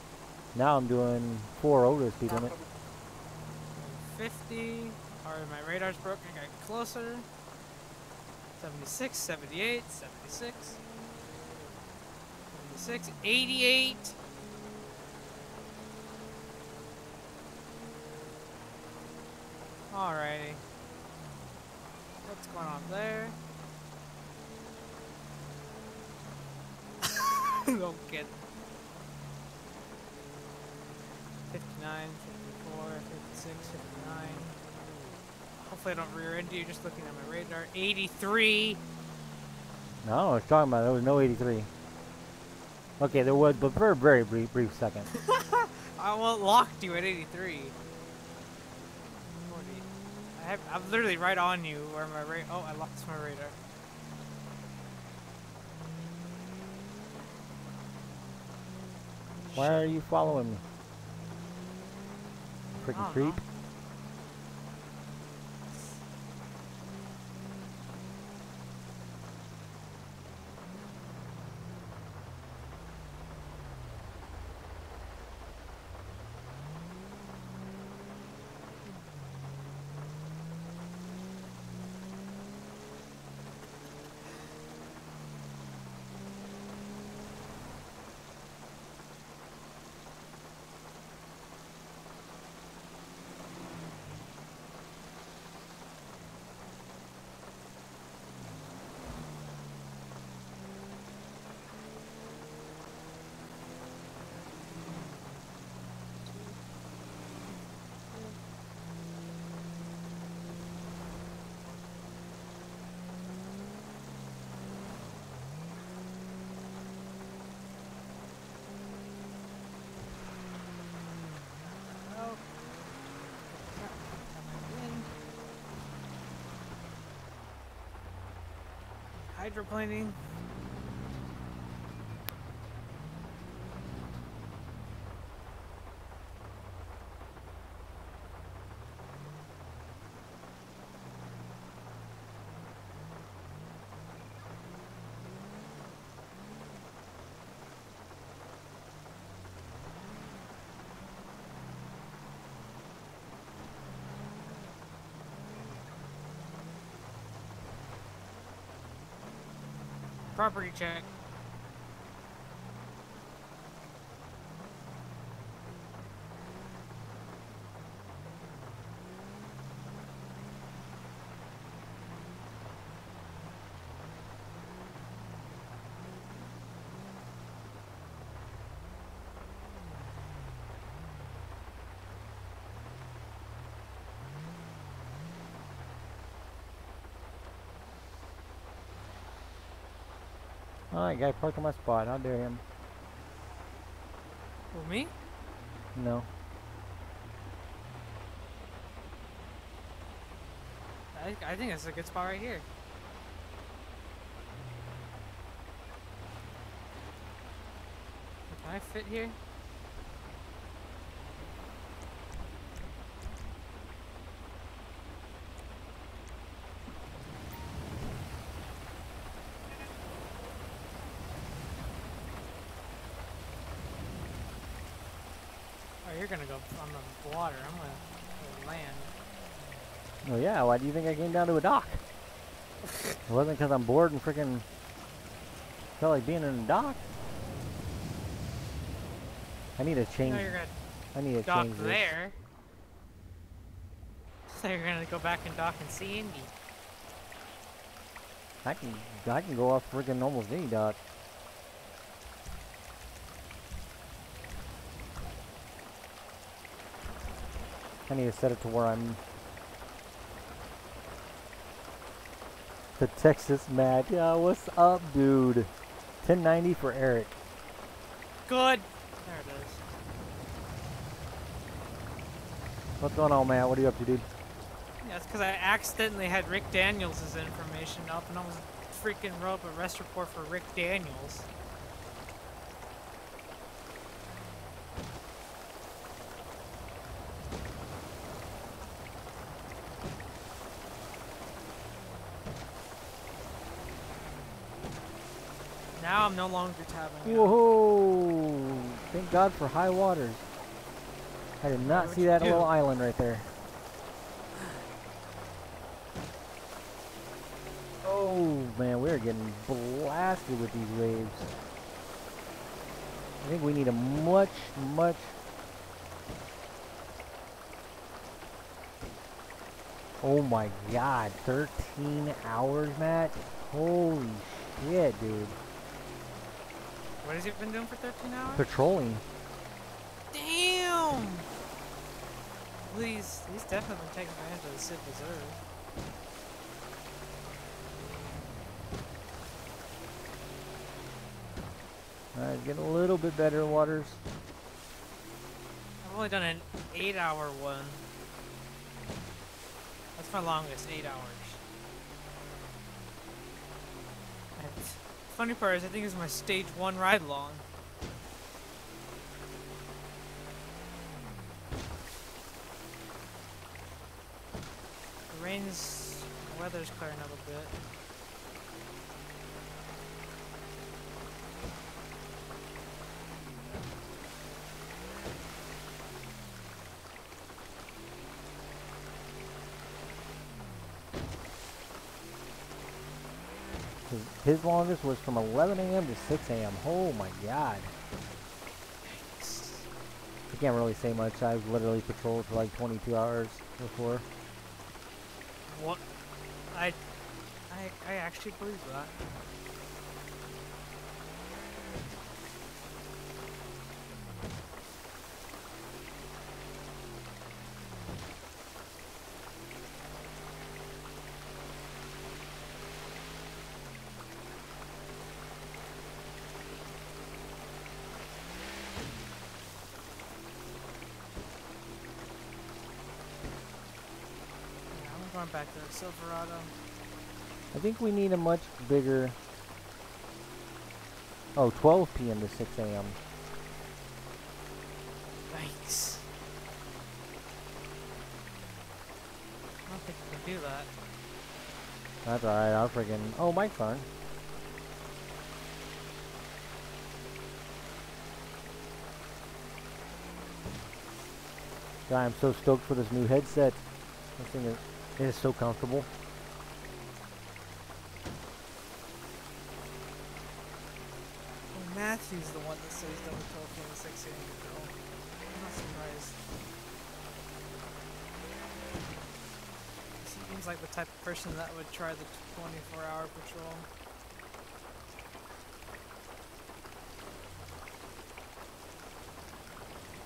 Now I'm doing four over the speed limit. 50. Alright, my radar's broken. I got closer. 76, 78, 76. 76, 88. Alrighty. What's going on there? Don't get 59, 54, 56, 59. Hopefully I don't rear end you just looking at my radar. 83! No, I was talking about there was no 83. Okay, there was, but for a very brief, brief second. I won't locked you at 83. 40. I have, I'm literally right on you where my radar. Oh, I lost my radar. Why are you following me? Freaking creep. know. Hydroplaning. Property check. Alright, guy parked on my spot. How dare him? For me? No. I, I think that's a good spot right here. Can I fit here? Oh, you're gonna go on the water. I'm gonna land. Oh yeah, why do you think I came down to a dock? it wasn't because I'm bored and freaking felt like being in a dock. I need to change. No, I need to dock change this. there. So you're gonna go back and dock in Sandy. I can I can go off freaking almost any dock. I need to set it to where I'm the Texas Mad. Yeah, what's up, dude? 1090 for Eric. Good. There it is. What's going on, Matt? What are you up to, dude? Yeah, it's because I accidentally had Rick Daniels' information up and I was freaking wrote up a arrest report for Rick Daniels. Now I'm no longer tabbing. Whoa! Thank God for high waters. I did not What'd see that do? little island right there. Oh man, we're getting blasted with these waves. I think we need a much, much. Oh my God, 13 hours, Matt. Holy shit, dude. What has he been doing for 13 hours? Patrolling. Damn! Please, he's definitely taking advantage of the Civ Reserve. Uh, Alright, getting a little bit better waters. I've only done an eight hour one. That's my longest, eight hours. And funny part is, I think it's my stage one ride long. The rain's, the weather's clearing up a bit. His, longest was from 11 a.m. to 6 a.m. Oh my god. I can't really say much. I've literally patrolled for like 22 hours before. What? I, I, I actually believe that. Back to Silverado. I think we need a much bigger. Oh, 12 p.m. to 6 a.m. Yikes. I don't think we can do that. That's alright, I'll freaking. Oh, my phone. God, I'm so stoked for this new headset. This thing is, it is so comfortable. Well, Matthew's the one that says don't tell him the 6 a.m. girl. I'm not surprised. He seems like the type of person that would try the 24 hour patrol.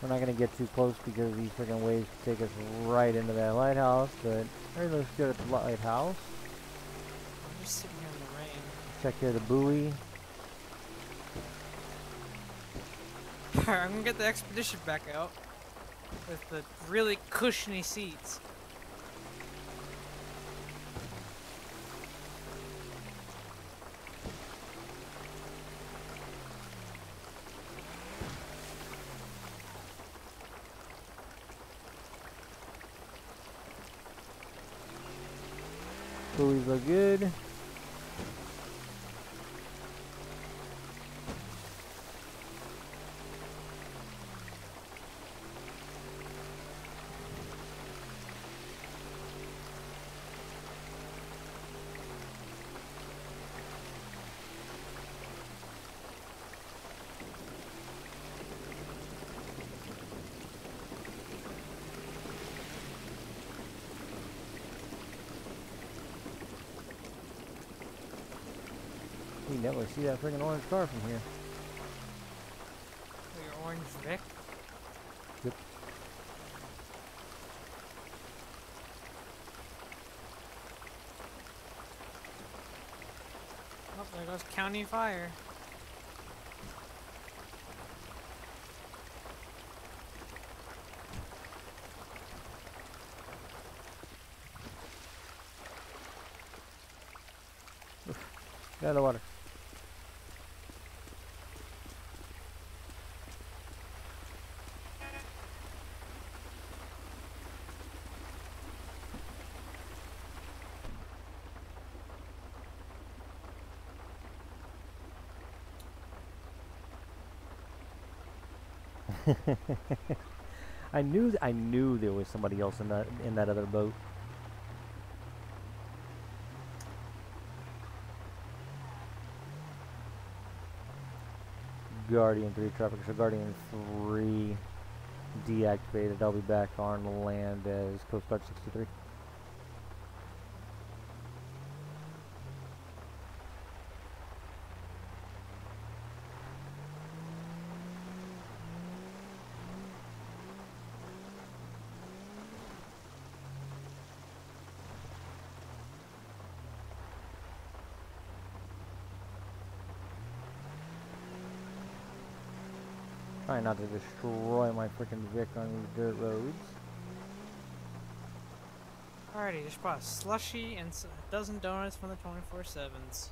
We're not gonna get too close because these freaking waves take us right into that lighthouse, but everything looks good at the lighthouse. I'm just sitting here in the rain. Check here the buoy. Alright, I'm gonna get the expedition back out with the really cushiony seats. See that freaking orange car from here. Oh, Your orange Vic. Yep. Oh, there goes County Fire. Get out of the water. I knew I knew there was somebody else in that in that other boat. Guardian 3 traffic, so Guardian 3 deactivated. I'll be back on land as Coast Guard 63. Not to destroy my freaking Vic on these dirt roads. Alrighty, just bought a slushy and a dozen donuts from the 24 7s.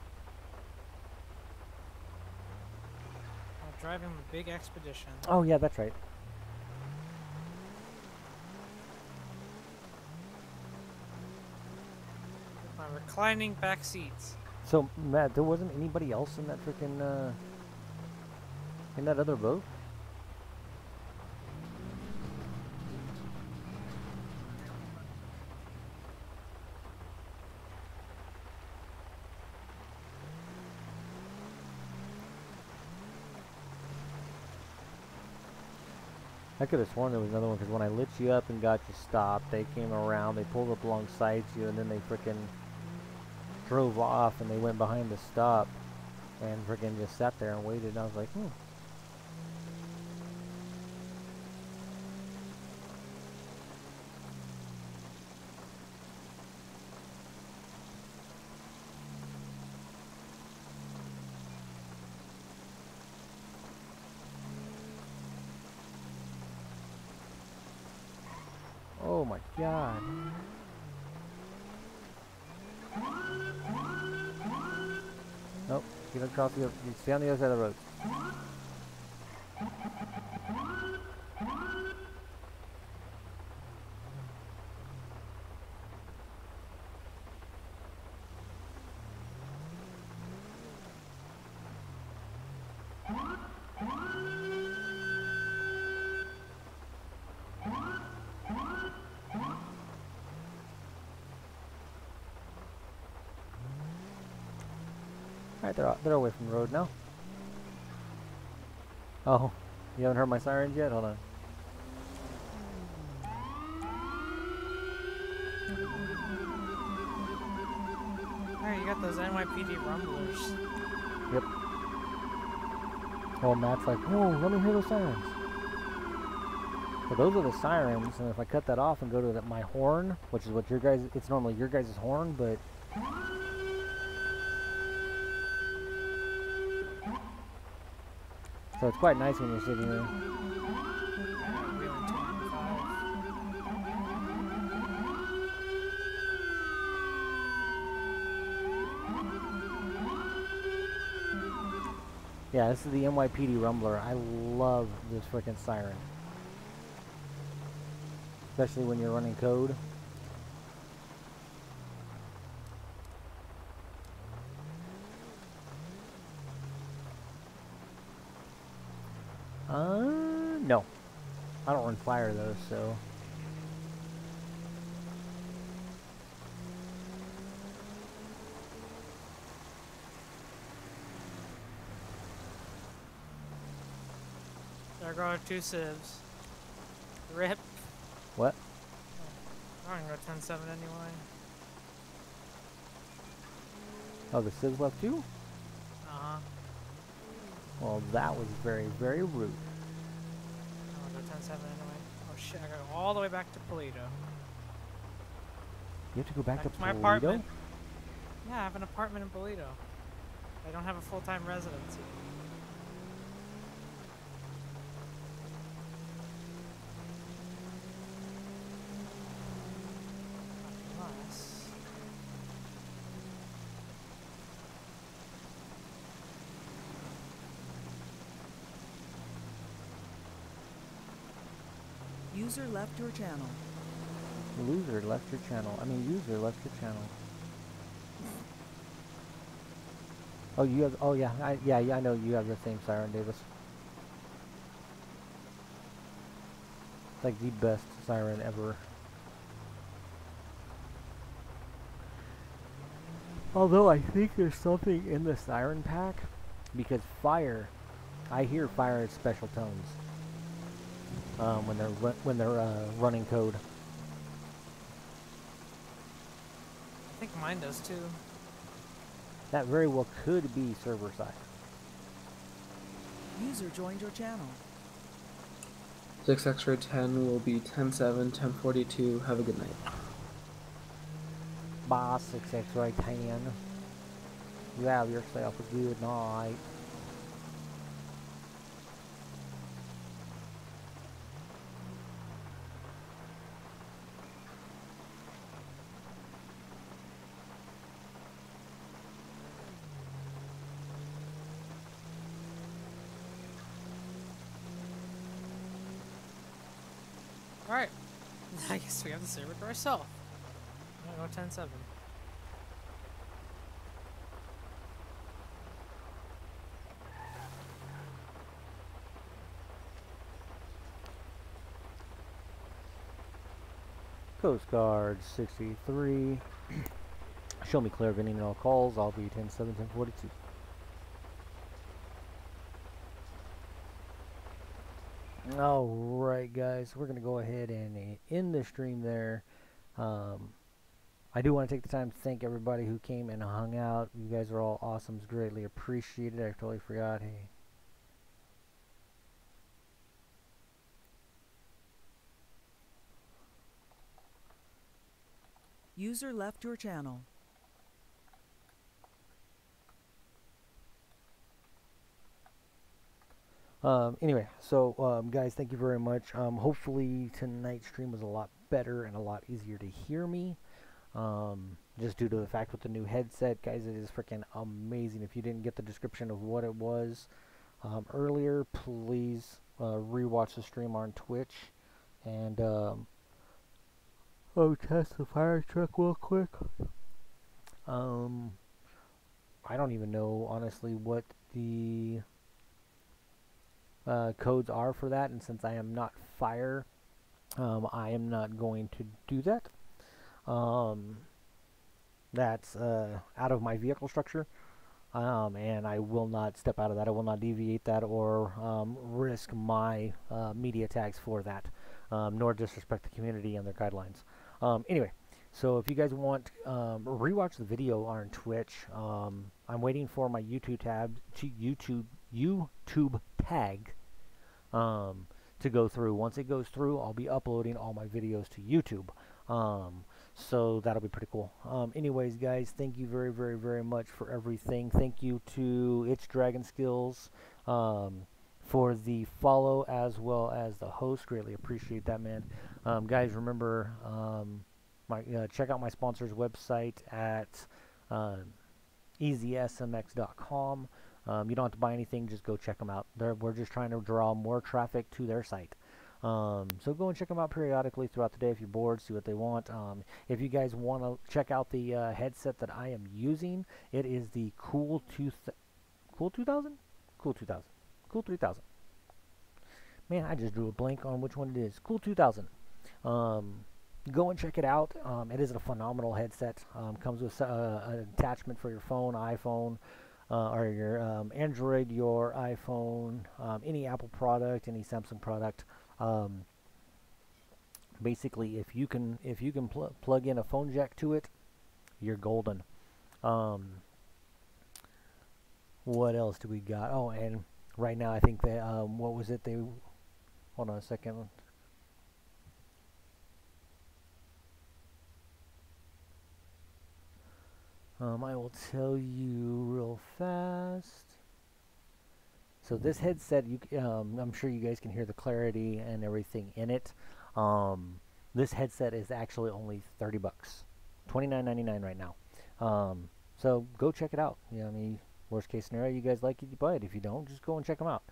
While driving a big expedition. Oh yeah, that's right. My reclining back seats. So Matt, there wasn't anybody else in that freaking uh, in that other boat. I could have sworn there was another one because when I lit you up and got you stopped, they came around, they pulled up alongside you, and then they frickin' drove off and they went behind the stop and frickin' just sat there and waited. And I was like, hmm. Nope. Get across the. You stay on the other side of the road. Alright, they're, they're away from the road now. Oh, you haven't heard my sirens yet? Hold on. Alright, you got those NYPD rumblers. Yep. Well, Matt's like, whoa, let me hear those sirens. So those are the sirens, and if I cut that off and go to the, my horn, which is what your guys, it's normally your guys' horn, but It's quite nice when you're sitting there. Yeah, this is the NYPD Rumbler. I love this freaking siren. Especially when you're running code. They're going two civs. Rip. What? I'm gonna go 10 7 anyway. Oh, the civs left you? Uh huh. Well, that was very, very rude. I'll go 10 7 I gotta go all the way back to Paleto. You have to go back, back to, to my apartment. Yeah, I have an apartment in Paleto. I don't have a full-time residency. User left your channel. Loser left your channel. I mean, user left your channel. Oh, you have. Oh, yeah. I, yeah, yeah. I know you have the same siren, Davis. It's like the best siren ever. Although I think there's something in the siren pack, because fire, I hear fire as special tones um, when they're when they're uh, running code. I think mine does too. That very well could be server side. User joined your channel. 6 X-ray 10 will be 10-7, 1042. Have a good night. Boss six X ray tan. You have yourself a good night. Alright. I guess we have the server to ourselves. I'm gonna go 10-7. Coast Guard 63. Show me clear of any and all calls. I'll be 10 7 10 42. Alright, guys, we're going to go ahead and end the stream there. Um, I do want to take the time to thank everybody who came and hung out. You guys are all awesome. It's greatly appreciated. I totally forgot. Hey, User left your channel. Um, anyway, so um, guys, thank you very much. Um, hopefully tonight's stream was a lot better and a lot easier to hear me. Um, just due to the fact with the new headset, guys, it is freaking amazing. If you didn't get the description of what it was um, earlier, please uh, rewatch the stream on Twitch and um, oh, test the fire truck real quick. Um, I don't even know honestly what the uh, codes are for that, and since I am not fire, um, I am not going to do that. Um, that's uh, out of my vehicle structure. Um, and I will not step out of that. I will not deviate that or um, risk my uh, media tags for that, um, nor disrespect the community and their guidelines. Um, anyway, so if you guys want, um, rewatch the video on Twitch. Um, I'm waiting for my YouTube tab, YouTube YouTube tag, to go through. Once it goes through, I'll be uploading all my videos to YouTube. Um, so that'll be pretty cool. Um, anyways, guys, thank you very, very, very much for everything. Thank you to It's Dragon Skills um, for the follow as well as the host. Greatly appreciate that, man. Um, guys, remember, um, my uh, check out my sponsor's website at uh, easysmx.com. Um, you don't have to buy anything; just go check them out. They're, we're just trying to draw more traffic to their site. Um, so go and check them out periodically throughout the day if you're bored, see what they want. Um, if you guys want to check out the uh, headset that I am using, it is the Cool, two cool 2000? Cool 2000. Cool 3000. Man, I just drew a blank on which one it is. Cool 2000. Um, go and check it out. Um, it is a phenomenal headset. Um, comes with uh, an attachment for your phone, iPhone, uh, or your um, Android, your iPhone, um, any Apple product, any Samsung product. Um, basically, if you can if you can pl plug in a phone jack to it, you're golden. Um, what else do we got? Oh, and right now I think that um, what was it? They hold on a second. Um, I will tell you real fast. So this headset, you, um, I'm sure you guys can hear the clarity and everything in it. Um, this headset is actually only 30 bucks, 29.99 right now. Um, so go check it out. You know, I mean, worst case scenario, you guys like it, you buy it. If you don't, just go and check them out.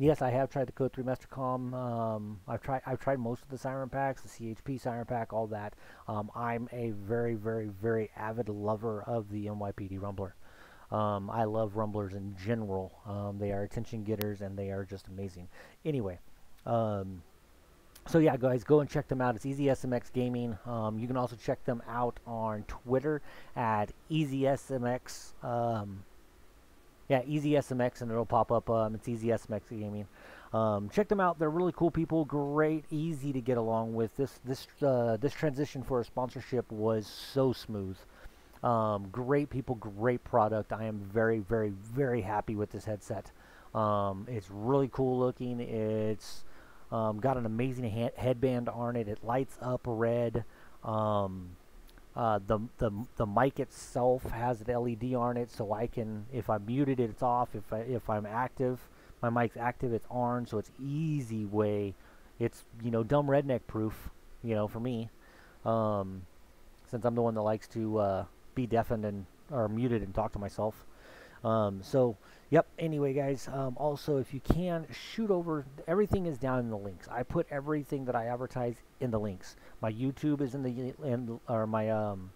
Yes, I have tried the Code 3 Mastercom. Um, I've tried I've tried most of the siren packs, the CHP siren pack, all that. Um, I'm a very, very, very avid lover of the NYPD Rumbler. Um, I love rumblers in general. Um, they are attention getters and they are just amazing. Anyway, um, so yeah, guys, go and check them out. It's Easy SMX Gaming. Um, you can also check them out on Twitter at Easy SMX. Um, yeah, Easy SMX, and it'll pop up. Um, it's Easy SMX Gaming. check them out. They're really cool people. Great, easy to get along with. This this uh, this transition for a sponsorship was so smooth. Um, great people, great product. I am very, very, very happy with this headset. Um, it's really cool looking. It's um, got an amazing ha headband on it. It lights up red. Um, uh, the, the the mic itself has an LED on it, so I can, if I'm muted, it's off. If I, if I'm active, my mic's active, it's on. So it's easy way. It's you know dumb redneck proof. You know for me, um, since I'm the one that likes to. Uh, be deafened and or muted and talk to myself. Um, so, yep. Anyway, guys. Um, also, if you can shoot over, everything is down in the links. I put everything that I advertise in the links. My YouTube is in the in or my um.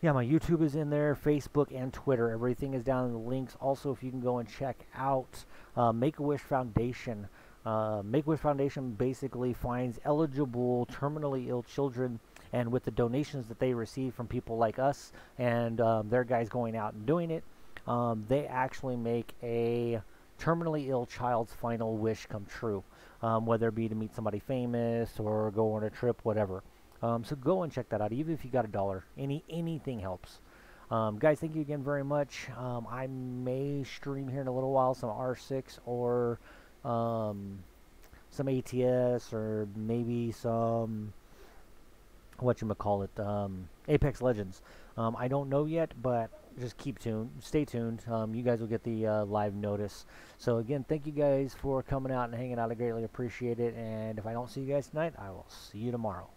Yeah, my YouTube is in there, Facebook and Twitter. Everything is down in the links. Also, if you can go and check out uh, Make a Wish Foundation. Uh, Make a Wish Foundation basically finds eligible terminally ill children and with the donations that they receive from people like us and um, their guys going out and doing it, um, they actually make a terminally ill child's final wish come true, um, whether it be to meet somebody famous or go on a trip, whatever. Um, so go and check that out, even if you got a dollar. Any anything helps. Um, guys, thank you again very much. Um, I may stream here in a little while some R6 or some ATS or maybe some what you call it, um, Apex Legends. Um, I don't know yet, but just keep tuned, stay tuned. Um, you guys will get the uh, live notice. So again, thank you guys for coming out and hanging out. I greatly appreciate it. And if I don't see you guys tonight, I will see you tomorrow.